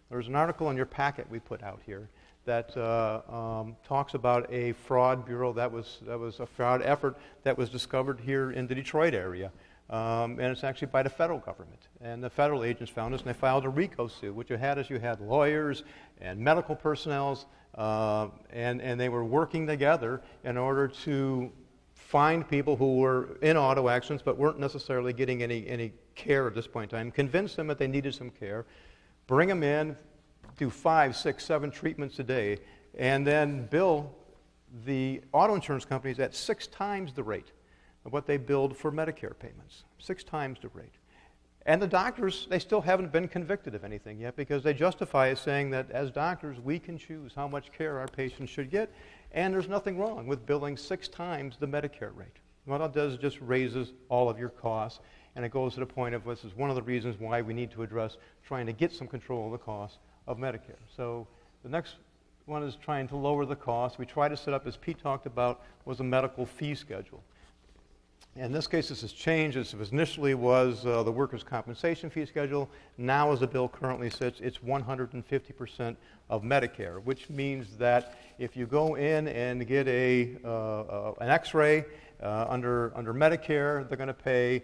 There's an article in your packet we put out here that uh, um, talks about a fraud bureau that was, that was a fraud effort that was discovered here in the Detroit area. Um, and it's actually by the federal government. And the federal agents found this, and they filed a RICO suit. What you had is you had lawyers and medical personnel, uh, and, and they were working together in order to find people who were in auto accidents but weren't necessarily getting any, any care at this point in time, convince them that they needed some care, bring them in, do five, six, seven treatments a day, and then bill the auto insurance companies at six times the rate of what they billed for Medicare payments. Six times the rate. And the doctors, they still haven't been convicted of anything yet because they justify it saying that as doctors, we can choose how much care our patients should get, and there's nothing wrong with billing six times the Medicare rate. What it does is just raises all of your costs, and it goes to the point of this is one of the reasons why we need to address trying to get some control of the cost of Medicare. So the next one is trying to lower the cost. We try to set up, as Pete talked about, was a medical fee schedule. In this case, this has changed. This initially was uh, the workers' compensation fee schedule. Now, as the bill currently sits, it's 150% of Medicare, which means that if you go in and get a, uh, uh, an x-ray uh, under, under Medicare, they're going to pay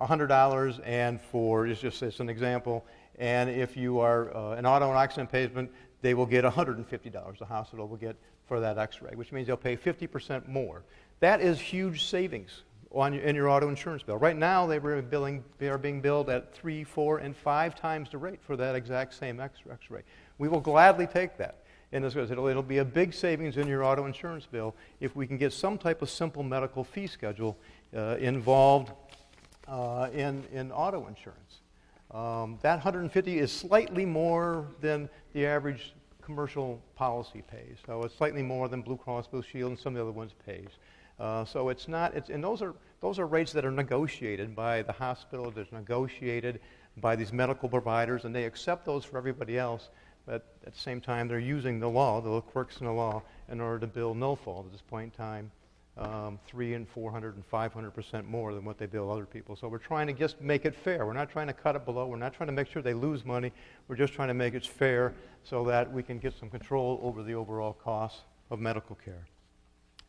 $100 and for, it's just it's an example, and if you are uh, an auto and accident payment, they will get $150. The hospital will get for that x-ray, which means they'll pay 50% more. That is huge savings on your, in your auto insurance bill. Right now, they, were billing, they are being billed at three, four, and five times the rate for that exact same x-ray. We will gladly take that. And it'll, it'll be a big savings in your auto insurance bill if we can get some type of simple medical fee schedule uh, involved uh, in, in auto insurance. Um, that 150 is slightly more than the average commercial policy pays. So it's slightly more than Blue Cross Blue Shield and some of the other ones pays. Uh, so it's not, it's, and those are, those are rates that are negotiated by the hospital, they're negotiated by these medical providers, and they accept those for everybody else. But at the same time, they're using the law, the little quirks in the law, in order to bill no fault at this point in time, um, three and 400 and 500 percent more than what they bill other people. So we're trying to just make it fair. We're not trying to cut it below. We're not trying to make sure they lose money. We're just trying to make it fair so that we can get some control over the overall cost of medical care.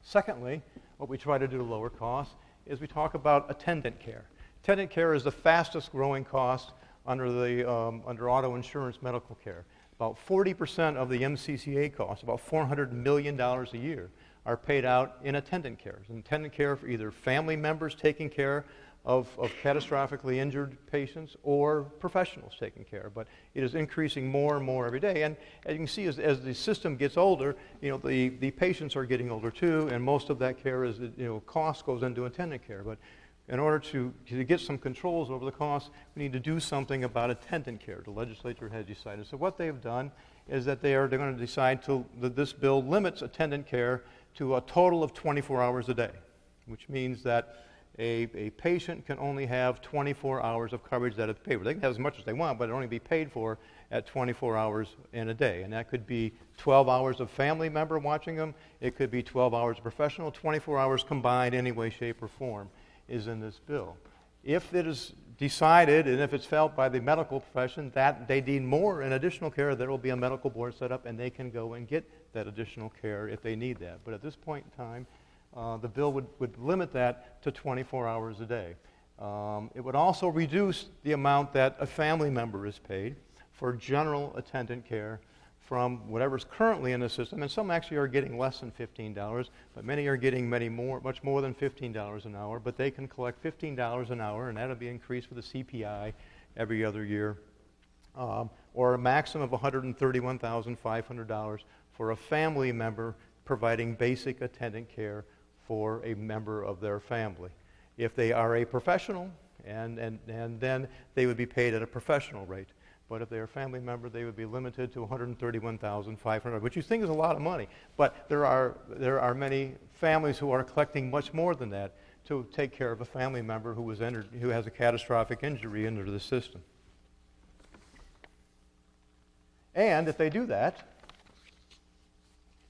Secondly, what we try to do to lower costs is we talk about attendant care. Attendant care is the fastest growing cost under, the, um, under auto insurance medical care. About 40% of the MCCA costs, about $400 million a year, are paid out in attendant care. Attendant care for either family members taking care of, of catastrophically injured patients or professionals taking care. But it is increasing more and more every day. And as you can see, as, as the system gets older, you know, the, the patients are getting older too, and most of that care is, you know, cost goes into attendant care. But in order to, to get some controls over the costs, we need to do something about attendant care. The legislature has decided. So what they've done is that they are going to decide to, that this bill limits attendant care to a total of 24 hours a day, which means that a, a patient can only have 24 hours of coverage that is paid for. They can have as much as they want, but it only be paid for at 24 hours in a day. And that could be 12 hours of family member watching them. It could be 12 hours of professional, 24 hours combined, any way, shape, or form is in this bill. If it is decided and if it's felt by the medical profession that they need more and additional care, there will be a medical board set up and they can go and get that additional care if they need that. But at this point in time, uh, the bill would, would limit that to 24 hours a day. Um, it would also reduce the amount that a family member is paid for general attendant care from whatever's currently in the system, and some actually are getting less than $15, but many are getting many more, much more than $15 an hour, but they can collect $15 an hour, and that'll be increased with the CPI every other year, um, or a maximum of $131,500 for a family member providing basic attendant care for a member of their family. If they are a professional, and, and, and then they would be paid at a professional rate. But if they're a family member, they would be limited to 131,500, which you think is a lot of money. But there are, there are many families who are collecting much more than that to take care of a family member who, was entered, who has a catastrophic injury under the system. And if they do that,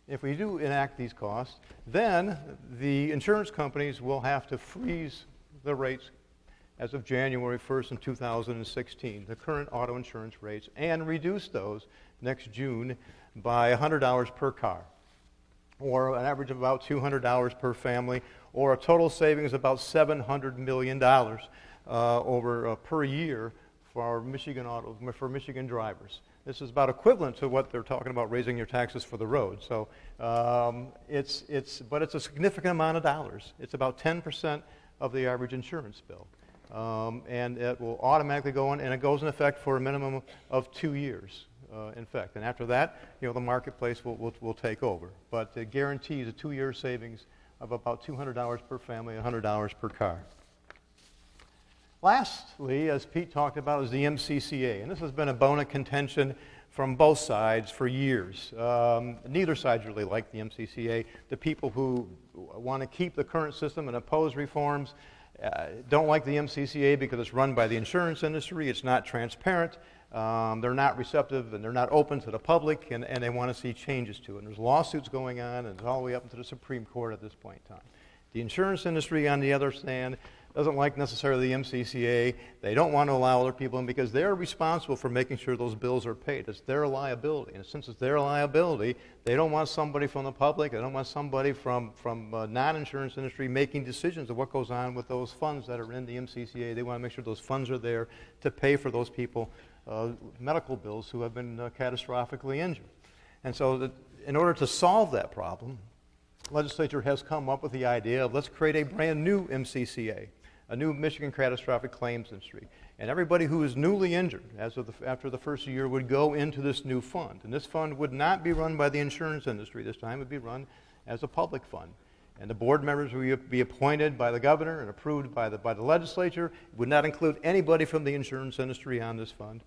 if we do enact these costs, then the insurance companies will have to freeze the rates as of January 1st in 2016, the current auto insurance rates, and reduce those next June by $100 per car, or an average of about $200 per family, or a total savings of about $700 million uh, over uh, per year for Michigan auto, for Michigan drivers. This is about equivalent to what they're talking about raising your taxes for the road. So um, it's, it's, but it's a significant amount of dollars. It's about 10% of the average insurance bill. Um, and it will automatically go in, and it goes in effect for a minimum of two years, uh, in fact. And after that, you know, the marketplace will, will, will take over. But it guarantees a two-year savings of about $200 per family, $100 per car. Lastly, as Pete talked about, is the MCCA. And this has been a bone of contention from both sides for years. Um, neither side really like the MCCA. The people who want to keep the current system and oppose reforms uh, don't like the MCCA because it's run by the insurance industry, it's not transparent, um, they're not receptive, and they're not open to the public, and, and they want to see changes to it. And there's lawsuits going on, and it's all the way up into the Supreme Court at this point in time. The insurance industry, on the other hand, doesn't like necessarily the MCCA. They don't want to allow other people in because they're responsible for making sure those bills are paid. It's their liability. And since it's their liability, they don't want somebody from the public, they don't want somebody from, from uh, non-insurance industry making decisions of what goes on with those funds that are in the MCCA. They want to make sure those funds are there to pay for those people uh, medical bills who have been uh, catastrophically injured. And so that in order to solve that problem, the legislature has come up with the idea of let's create a brand new MCCA a new Michigan catastrophic claims industry. And everybody who is newly injured as of the, after the first year would go into this new fund. And this fund would not be run by the insurance industry this time, it would be run as a public fund. And the board members would be appointed by the governor and approved by the, by the legislature. It would not include anybody from the insurance industry on this fund.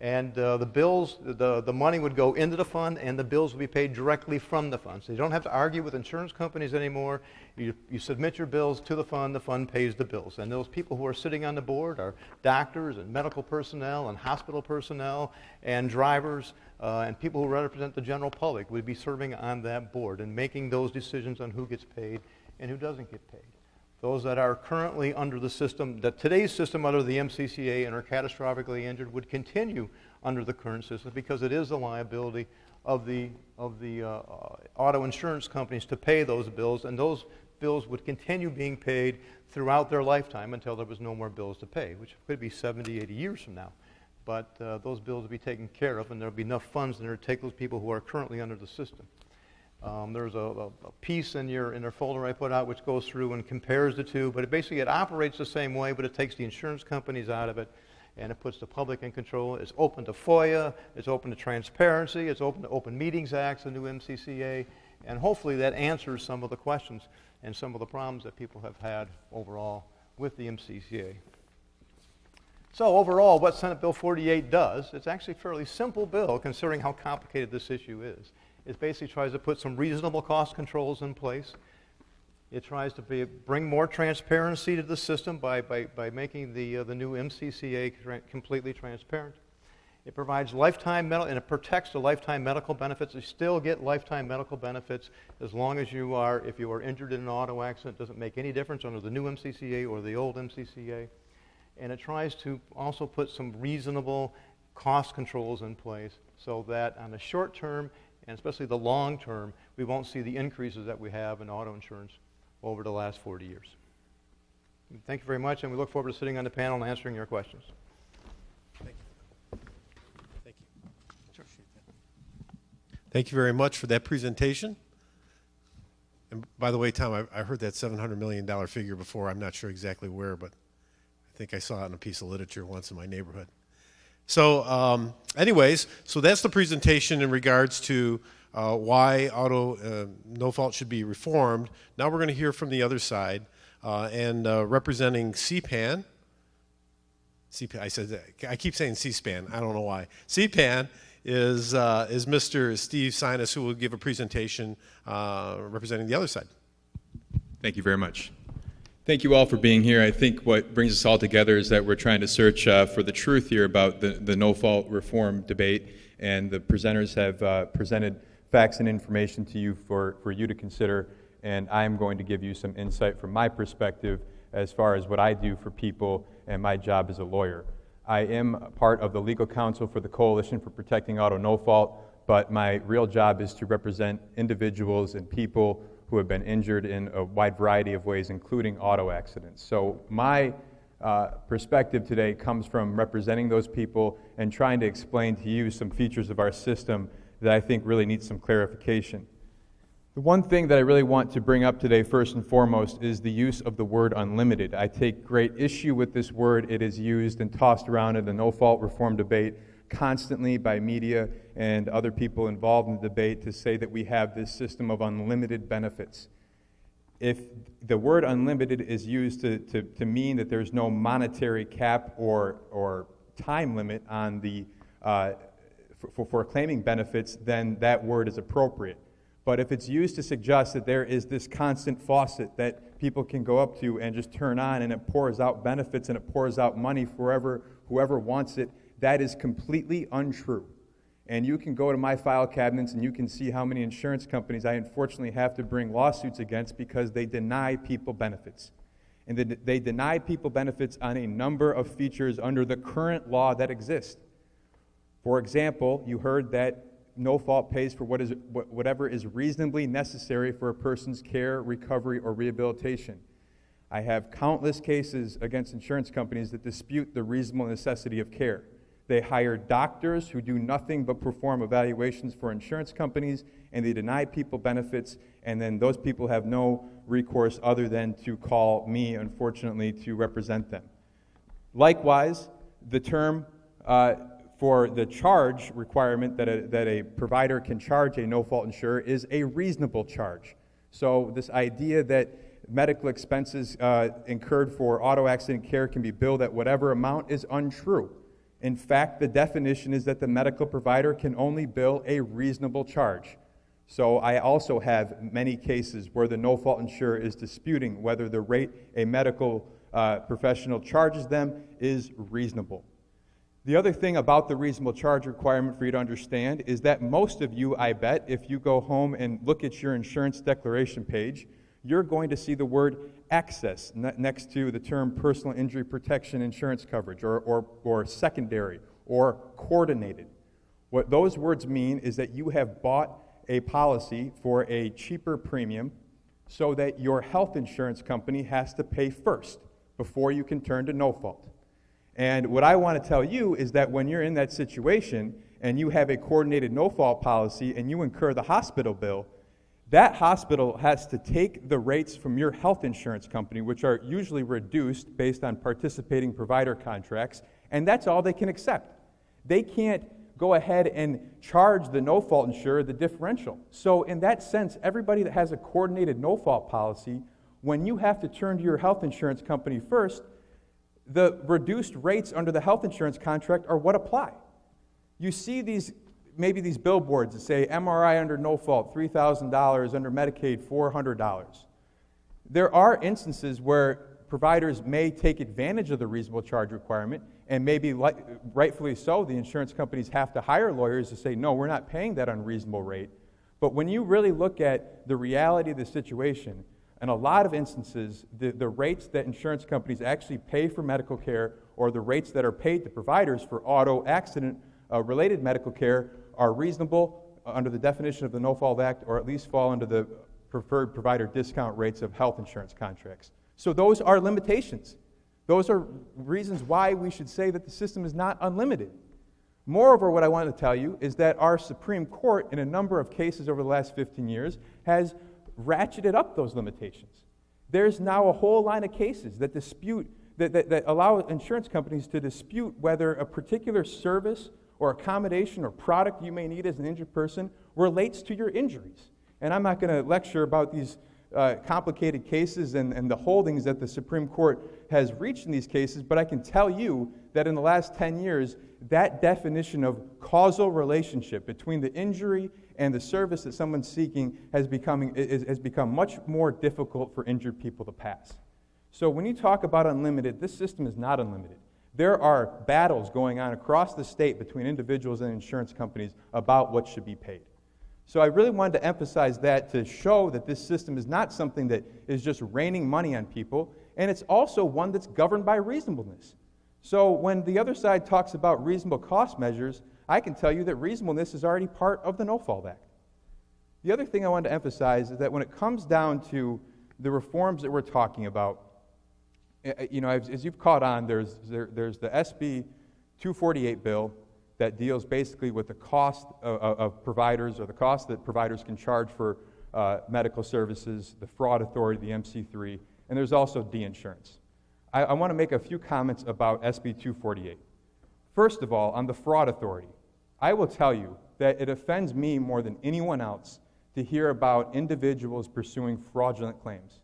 And uh, the bills, the, the money would go into the fund, and the bills would be paid directly from the fund. So you don't have to argue with insurance companies anymore. You, you submit your bills to the fund, the fund pays the bills. And those people who are sitting on the board are doctors and medical personnel and hospital personnel and drivers uh, and people who represent the general public would be serving on that board and making those decisions on who gets paid and who doesn't get paid. Those that are currently under the system, that today's system under the MCCA and are catastrophically injured would continue under the current system because it is the liability of the, of the uh, uh, auto insurance companies to pay those bills, and those bills would continue being paid throughout their lifetime until there was no more bills to pay, which could be 70, 80 years from now. But uh, those bills will be taken care of, and there will be enough funds in there to take those people who are currently under the system. Um, there's a, a, piece in your in their folder I put out which goes through and compares the two, but it basically it operates the same way, but it takes the insurance companies out of it, and it puts the public in control. It's open to FOIA, it's open to transparency, it's open to Open Meetings Act, the new MCCA, and hopefully that answers some of the questions and some of the problems that people have had overall with the MCCA. So overall, what Senate Bill 48 does, it's actually a fairly simple bill considering how complicated this issue is. It basically tries to put some reasonable cost controls in place. It tries to be, bring more transparency to the system by, by, by making the, uh, the new MCCA tra- completely transparent. It provides lifetime medical, and it protects the lifetime medical benefits. You still get lifetime medical benefits as long as you are, if you are injured in an auto accident, it doesn't make any difference under the new MCCA or the old MCCA. And it tries to also put some reasonable cost controls in place so that on the short term and especially the long term, we won't see the increases that we have in auto insurance over the last 40 years. Thank you very much, and we look forward to sitting on the panel and answering your questions. Thank you. Thank you. Thank you very much for that presentation. And by the way, Tom, I, I heard that $700 million figure before. I'm not sure exactly where, but I think I saw it in a piece of literature once in my neighborhood. So, um, anyways, so that's the presentation in regards to uh, why auto uh, no fault should be reformed. Now we're going to hear from the other side, uh, and uh, representing CPAN. CPAN. I said I keep saying C-SPAN. I don't know why. CPAN is uh, is Mr. Steve Sinas, who will give a presentation uh, representing the other side. Thank you very much. Thank you all for being here. I think what brings us all together is that we're trying to search uh, for the truth here about the, the no fault reform debate, and the presenters have uh, presented facts and information to you for, for you to consider, and I'm going to give you some insight from my perspective as far as what I do for people and my job as a lawyer. I am part of the legal counsel for the Coalition for Protecting Auto No Fault, but my real job is to represent individuals and people who have been injured in a wide variety of ways, including auto accidents. So, my uh, perspective today comes from representing those people and trying to explain to you some features of our system that I think really need some clarification. The one thing that I really want to bring up today, first and foremost, is the use of the word unlimited. I take great issue with this word. It is used and tossed around in the no fault reform debate constantly by media and other people involved in the debate to say that we have this system of unlimited benefits. If the word unlimited is used to, to, to mean that there's no monetary cap or, or time limit on the, uh, for, for claiming benefits, then that word is appropriate. But if it's used to suggest that there is this constant faucet that people can go up to and just turn on and it pours out benefits and it pours out money forever, whoever wants it, that is completely untrue. And you can go to my file cabinets and you can see how many insurance companies I unfortunately have to bring lawsuits against because they deny people benefits. And they deny people benefits on a number of features under the current law that exists. For example, you heard that no fault pays for what is, whatever is reasonably necessary for a person's care, recovery, or rehabilitation. I have countless cases against insurance companies that dispute the reasonable necessity of care. They hire doctors who do nothing but perform evaluations for insurance companies, and they deny people benefits, and then those people have no recourse other than to call me, unfortunately, to represent them. Likewise, the term uh, for the charge requirement that a, that a provider can charge a no fault insurer is a reasonable charge. So, this idea that medical expenses uh, incurred for auto accident care can be billed at whatever amount is untrue. In fact, the definition is that the medical provider can only bill a reasonable charge. So I also have many cases where the no fault insurer is disputing whether the rate a medical uh, professional charges them is reasonable. The other thing about the reasonable charge requirement for you to understand is that most of you, I bet, if you go home and look at your insurance declaration page, you're going to see the word excess next to the term personal injury protection insurance coverage or, or, or secondary or coordinated. What those words mean is that you have bought a policy for a cheaper premium so that your health insurance company has to pay first before you can turn to no fault. And what I want to tell you is that when you're in that situation and you have a coordinated no fault policy and you incur the hospital bill, that hospital has to take the rates from your health insurance company, which are usually reduced based on participating provider contracts, and that's all they can accept. They can't go ahead and charge the no fault insurer the differential. So, in that sense, everybody that has a coordinated no fault policy, when you have to turn to your health insurance company first, the reduced rates under the health insurance contract are what apply. You see these maybe these billboards that say MRI under no fault, $3,000, under Medicaid, $400. There are instances where providers may take advantage of the reasonable charge requirement, and maybe rightfully so, the insurance companies have to hire lawyers to say, no, we're not paying that unreasonable rate. But when you really look at the reality of the situation, in a lot of instances, the, the rates that insurance companies actually pay for medical care or the rates that are paid to providers for auto accident uh, related medical care are reasonable uh, under the definition of the No Fault Act, or at least fall under the preferred provider discount rates of health insurance contracts. So those are limitations. Those are reasons why we should say that the system is not unlimited. Moreover, what I want to tell you is that our Supreme Court, in a number of cases over the last 15 years, has ratcheted up those limitations. There's now a whole line of cases that dispute, that, that, that allow insurance companies to dispute whether a particular service or accommodation or product you may need as an injured person relates to your injuries. And I'm not going to lecture about these uh, complicated cases and, and the holdings that the Supreme Court has reached in these cases, but I can tell you that in the last 10 years, that definition of causal relationship between the injury and the service that someone's seeking has, becoming, is, has become much more difficult for injured people to pass. So when you talk about unlimited, this system is not unlimited. There are battles going on across the state between individuals and insurance companies about what should be paid. So I really wanted to emphasize that to show that this system is not something that is just raining money on people, and it's also one that's governed by reasonableness. So when the other side talks about reasonable cost measures, I can tell you that reasonableness is already part of the No Fault Act. The other thing I wanted to emphasize is that when it comes down to the reforms that we're talking about, you know, as, you've caught on, there's, there, there's the SB 248 bill that deals basically with the cost of, of providers or the cost that providers can charge for uh, medical services, the fraud authority, the MC3, and there's also de insurance. I, I want to make a few comments about SB 248. First of all, on the fraud authority, I will tell you that it offends me more than anyone else to hear about individuals pursuing fraudulent claims.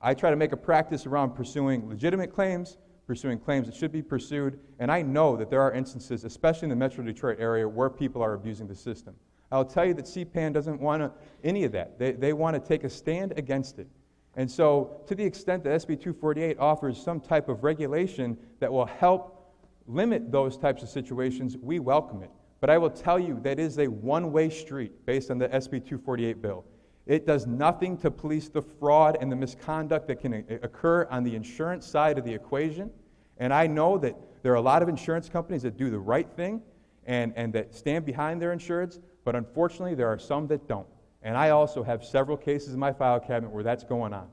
I try to make a practice around pursuing legitimate claims, pursuing claims that should be pursued, and I know that there are instances, especially in the Metro Detroit area, where people are abusing the system. I'll tell you that CPAN doesn't want any of that. They, they want to take a stand against it. And so, to the extent that SB 248 offers some type of regulation that will help limit those types of situations, we welcome it. But I will tell you that is a one way street based on the SB 248 bill. It does nothing to police the fraud and the misconduct that can uh, occur on the insurance side of the equation. And I know that there are a lot of insurance companies that do the right thing and, and that stand behind their insureds, but unfortunately, there are some that don't. And I also have several cases in my file cabinet where that's going on.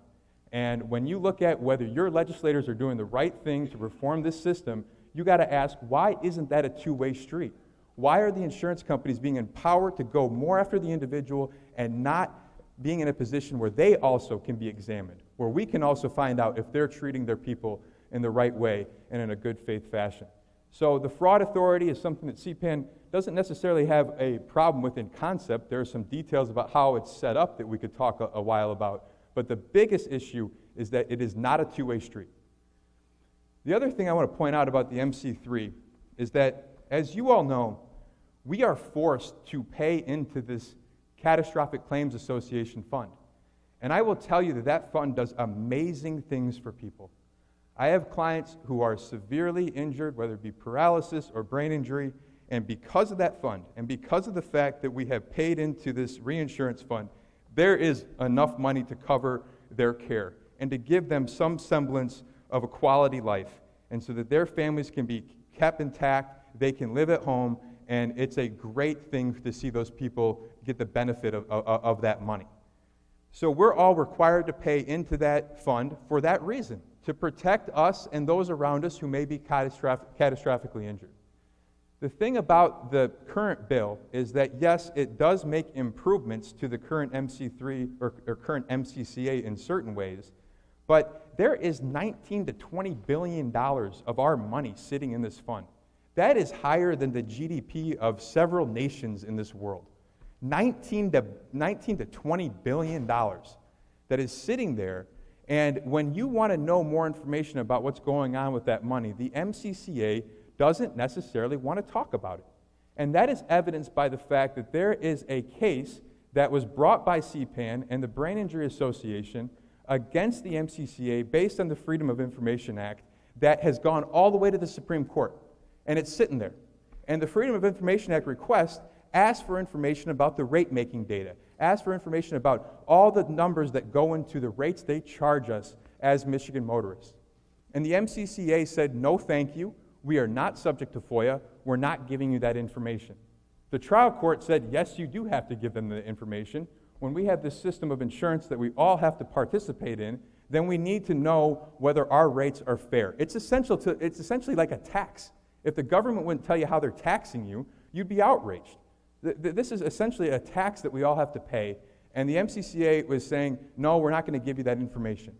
And when you look at whether your legislators are doing the right thing to reform this system, you got to ask why isn't that a two way street? Why are the insurance companies being empowered to go more after the individual and not being in a position where they also can be examined, where we can also find out if they're treating their people in the right way and in a good faith fashion. So the fraud authority is something that CPAN doesn't necessarily have a problem with in concept. There are some details about how it's set up that we could talk a, a while about. But the biggest issue is that it is not a two way street. The other thing I want to point out about the MC3 is that, as you all know, we are forced to pay into this Catastrophic Claims Association fund. And I will tell you that that fund does amazing things for people. I have clients who are severely injured, whether it be paralysis or brain injury, and because of that fund, and because of the fact that we have paid into this reinsurance fund, there is enough money to cover their care and to give them some semblance of a quality life, and so that their families can be kept intact, they can live at home, and it's a great thing to see those people get the benefit of, of, of that money. So we're all required to pay into that fund for that reason to protect us and those around us who may be catastrophic, catastrophically injured. The thing about the current bill is that, yes, it does make improvements to the current MC3 or, or current MCCA in certain ways, but there is 19 to 20 billion dollars of our money sitting in this fund. That is higher than the GDP of several nations in this world. 19 to, 19 to 20 billion dollars that is sitting there. And when you want to know more information about what's going on with that money, the MCCA doesn't necessarily want to talk about it. And that is evidenced by the fact that there is a case that was brought by CPAN and the Brain Injury Association against the MCCA based on the Freedom of Information Act that has gone all the way to the Supreme Court. And it's sitting there. And the Freedom of Information Act request Ask for information about the rate making data. Ask for information about all the numbers that go into the rates they charge us as Michigan motorists. And the MCCA said, no, thank you. We are not subject to FOIA. We're not giving you that information. The trial court said, yes, you do have to give them the information. When we have this system of insurance that we all have to participate in, then we need to know whether our rates are fair. It's, essential to, it's essentially like a tax. If the government wouldn't tell you how they're taxing you, you'd be outraged. This is essentially a tax that we all have to pay. And the MCCA was saying, no, we're not going to give you that information.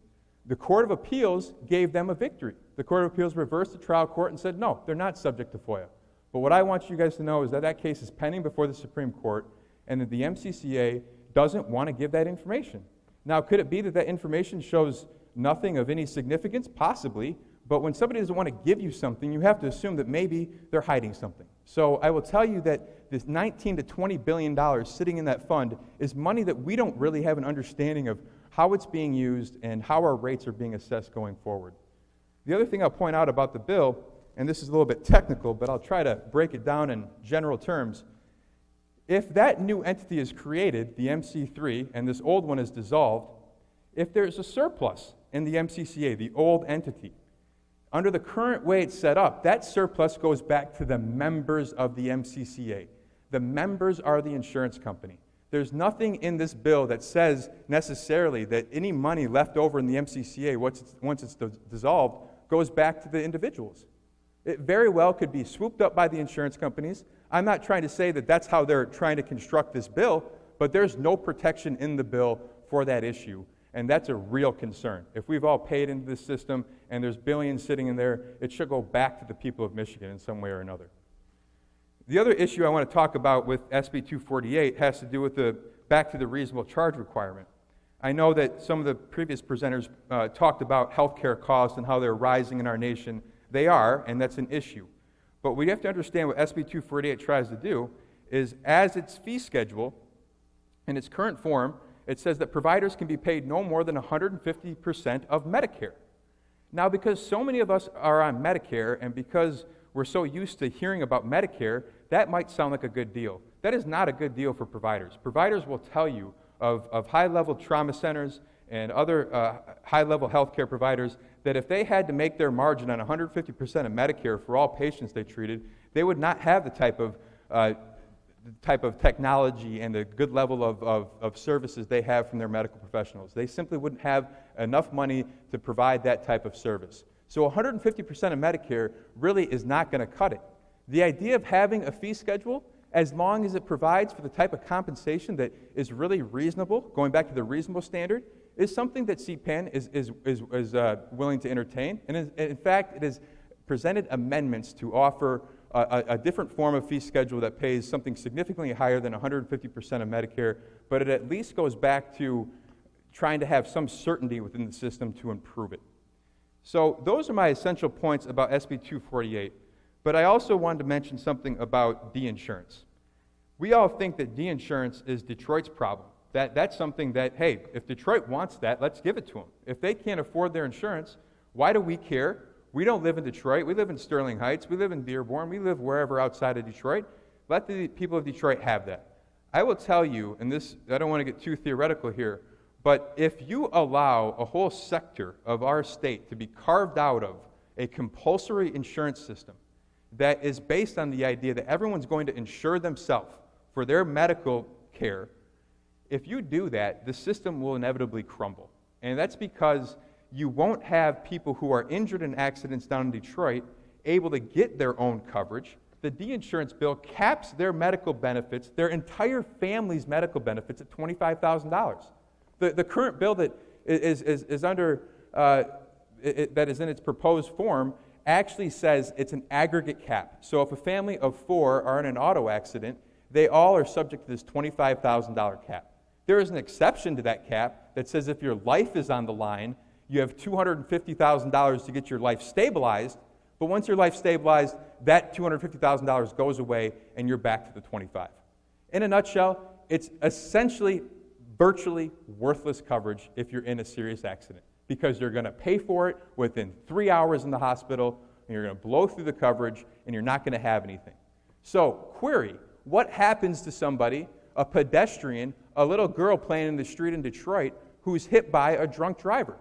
The Court of Appeals gave them a victory. The Court of Appeals reversed the trial court and said, no, they're not subject to FOIA. But what I want you guys to know is that that case is pending before the Supreme Court and that the MCCA doesn't want to give that information. Now, could it be that that information shows nothing of any significance? Possibly. But when somebody doesn't want to give you something, you have to assume that maybe they're hiding something. So I will tell you that this 19 to 20 billion dollars sitting in that fund is money that we don't really have an understanding of how it's being used and how our rates are being assessed going forward. The other thing I'll point out about the bill, and this is a little bit technical, but I'll try to break it down in general terms. If that new entity is created, the MC3, and this old one is dissolved, if there's a surplus in the MCCA, the old entity, under the current way it's set up, that surplus goes back to the members of the MCCA. The members are the insurance company. There's nothing in this bill that says necessarily that any money left over in the MCCA, once it's, once it's dissolved, goes back to the individuals. It very well could be swooped up by the insurance companies. I'm not trying to say that that's how they're trying to construct this bill, but there's no protection in the bill for that issue. And that's a real concern. If we've all paid into this system and there's billions sitting in there, it should go back to the people of Michigan in some way or another. The other issue I want to talk about with SB 248 has to do with the back to the reasonable charge requirement. I know that some of the previous presenters uh, talked about healthcare costs and how they're rising in our nation. They are, and that's an issue. But we have to understand what SB 248 tries to do is as its fee schedule in its current form, it says that providers can be paid no more than 150% of Medicare. Now, because so many of us are on Medicare and because we're so used to hearing about Medicare, that might sound like a good deal. That is not a good deal for providers. Providers will tell you of, of high level trauma centers and other uh, high level healthcare providers that if they had to make their margin on 150% of Medicare for all patients they treated, they would not have the type of uh, type of technology and the good level of, of, of, services they have from their medical professionals. They simply wouldn't have enough money to provide that type of service. So 150% of Medicare really is not going to cut it. The idea of having a fee schedule, as long as it provides for the type of compensation that is really reasonable, going back to the reasonable standard, is something that CPAN is, is, is, is uh, willing to entertain. And is, in fact, it has presented amendments to offer a, a, different form of fee schedule that pays something significantly higher than 150% of Medicare, but it at least goes back to trying to have some certainty within the system to improve it. So, those are my essential points about SB 248. But I also wanted to mention something about D-insurance. We all think that D-insurance is Detroit's problem. That, that's something that, hey, if Detroit wants that, let's give it to them. If they can't afford their insurance, why do we care? We don't live in Detroit. We live in Sterling Heights. We live in Dearborn. We live wherever outside of Detroit. Let the people of Detroit have that. I will tell you, and this, I don't want to get too theoretical here, but if you allow a whole sector of our state to be carved out of a compulsory insurance system that is based on the idea that everyone's going to insure themselves for their medical care, if you do that, the system will inevitably crumble. And that's because you won't have people who are injured in accidents down in Detroit able to get their own coverage. The D insurance bill caps their medical benefits, their entire family's medical benefits, at $25,000. The, the current bill that is, is, is under, uh, it, that is in its proposed form actually says it's an aggregate cap. So if a family of four are in an auto accident, they all are subject to this $25,000 cap. There is an exception to that cap that says if your life is on the line, you have $250,000 to get your life stabilized. But once your life stabilized, that $250,000 goes away and you're back to the 25. In a nutshell, it's essentially virtually worthless coverage if you're in a serious accident because you're going to pay for it within three hours in the hospital and you're going to blow through the coverage and you're not going to have anything. So, query what happens to somebody, a pedestrian, a little girl playing in the street in Detroit, who's hit by a drunk driver?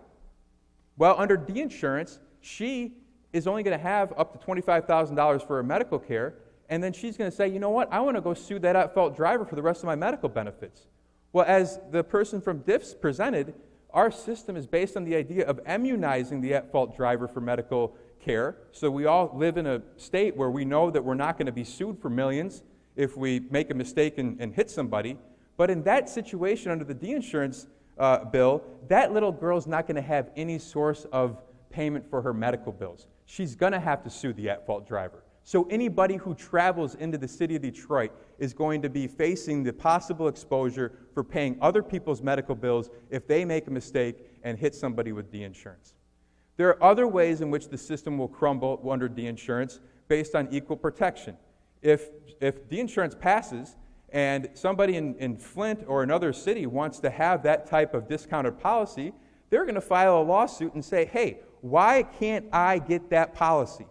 Well, under D insurance, she is only going to have up to $25,000 for her medical care, and then she's going to say, you know what, I want to go sue that at fault driver for the rest of my medical benefits. Well, as the person from DIFS presented, our system is based on the idea of immunizing the at fault driver for medical care. So we all live in a state where we know that we're not going to be sued for millions if we make a mistake and, and hit somebody. But in that situation, under the D insurance uh, bill, that little girl's not going to have any source of payment for her medical bills. She's going to have to sue the at fault driver. So anybody who travels into the city of Detroit is going to be facing the possible exposure for paying other people's medical bills if they make a mistake and hit somebody with the insurance. There are other ways in which the system will crumble under the insurance based on equal protection. If, if D insurance passes, and somebody in, in Flint or another city wants to have that type of discounted policy, they're going to file a lawsuit and say, hey, why can't I get that policy?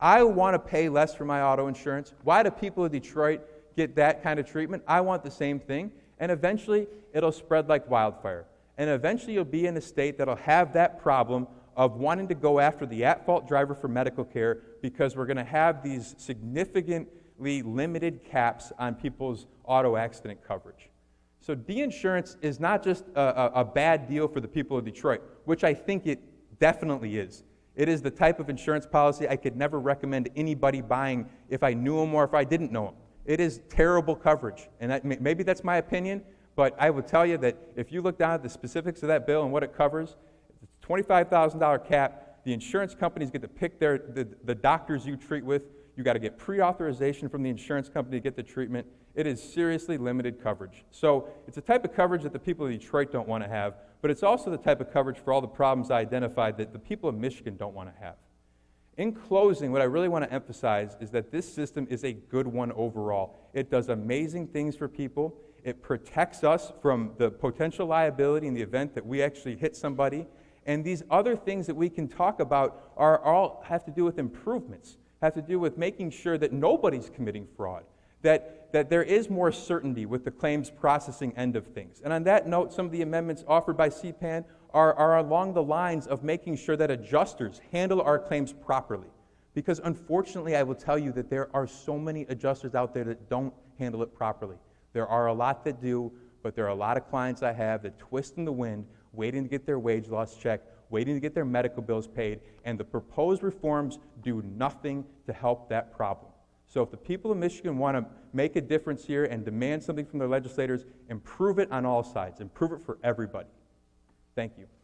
I want to pay less for my auto insurance. Why do people in Detroit get that kind of treatment? I want the same thing. And eventually, it'll spread like wildfire. And eventually, you'll be in a state that'll have that problem of wanting to go after the at fault driver for medical care because we're going to have these significantly limited caps on people's auto accident coverage. So, D insurance is not just a, a, a, bad deal for the people of Detroit, which I think it definitely is. It is the type of insurance policy I could never recommend anybody buying if I knew them or if I didn't know them. It is terrible coverage. And that, maybe that's my opinion, but I will tell you that if you look down at the specifics of that bill and what it covers, it's a $25,000 cap. The insurance companies get to pick their, the, the doctors you treat with You've got to get pre authorization from the insurance company to get the treatment. It is seriously limited coverage. So it's a type of coverage that the people of Detroit don't want to have, but it's also the type of coverage for all the problems I identified that the people of Michigan don't want to have. In closing, what I really want to emphasize is that this system is a good one overall. It does amazing things for people. It protects us from the potential liability in the event that we actually hit somebody. And these other things that we can talk about are all have to do with improvements have to do with making sure that nobody's committing fraud, that, that there is more certainty with the claims processing end of things. And on that note, some of the amendments offered by CPAN are, are along the lines of making sure that adjusters handle our claims properly. Because unfortunately, I will tell you that there are so many adjusters out there that don't handle it properly. There are a lot that do, but there are a lot of clients I have that twist in the wind, waiting to get their wage loss check, waiting to get their medical bills paid, and the proposed reforms do nothing to help that problem. So if the people of Michigan want to make a difference here and demand something from their legislators, improve it on all sides, improve it for everybody. Thank you.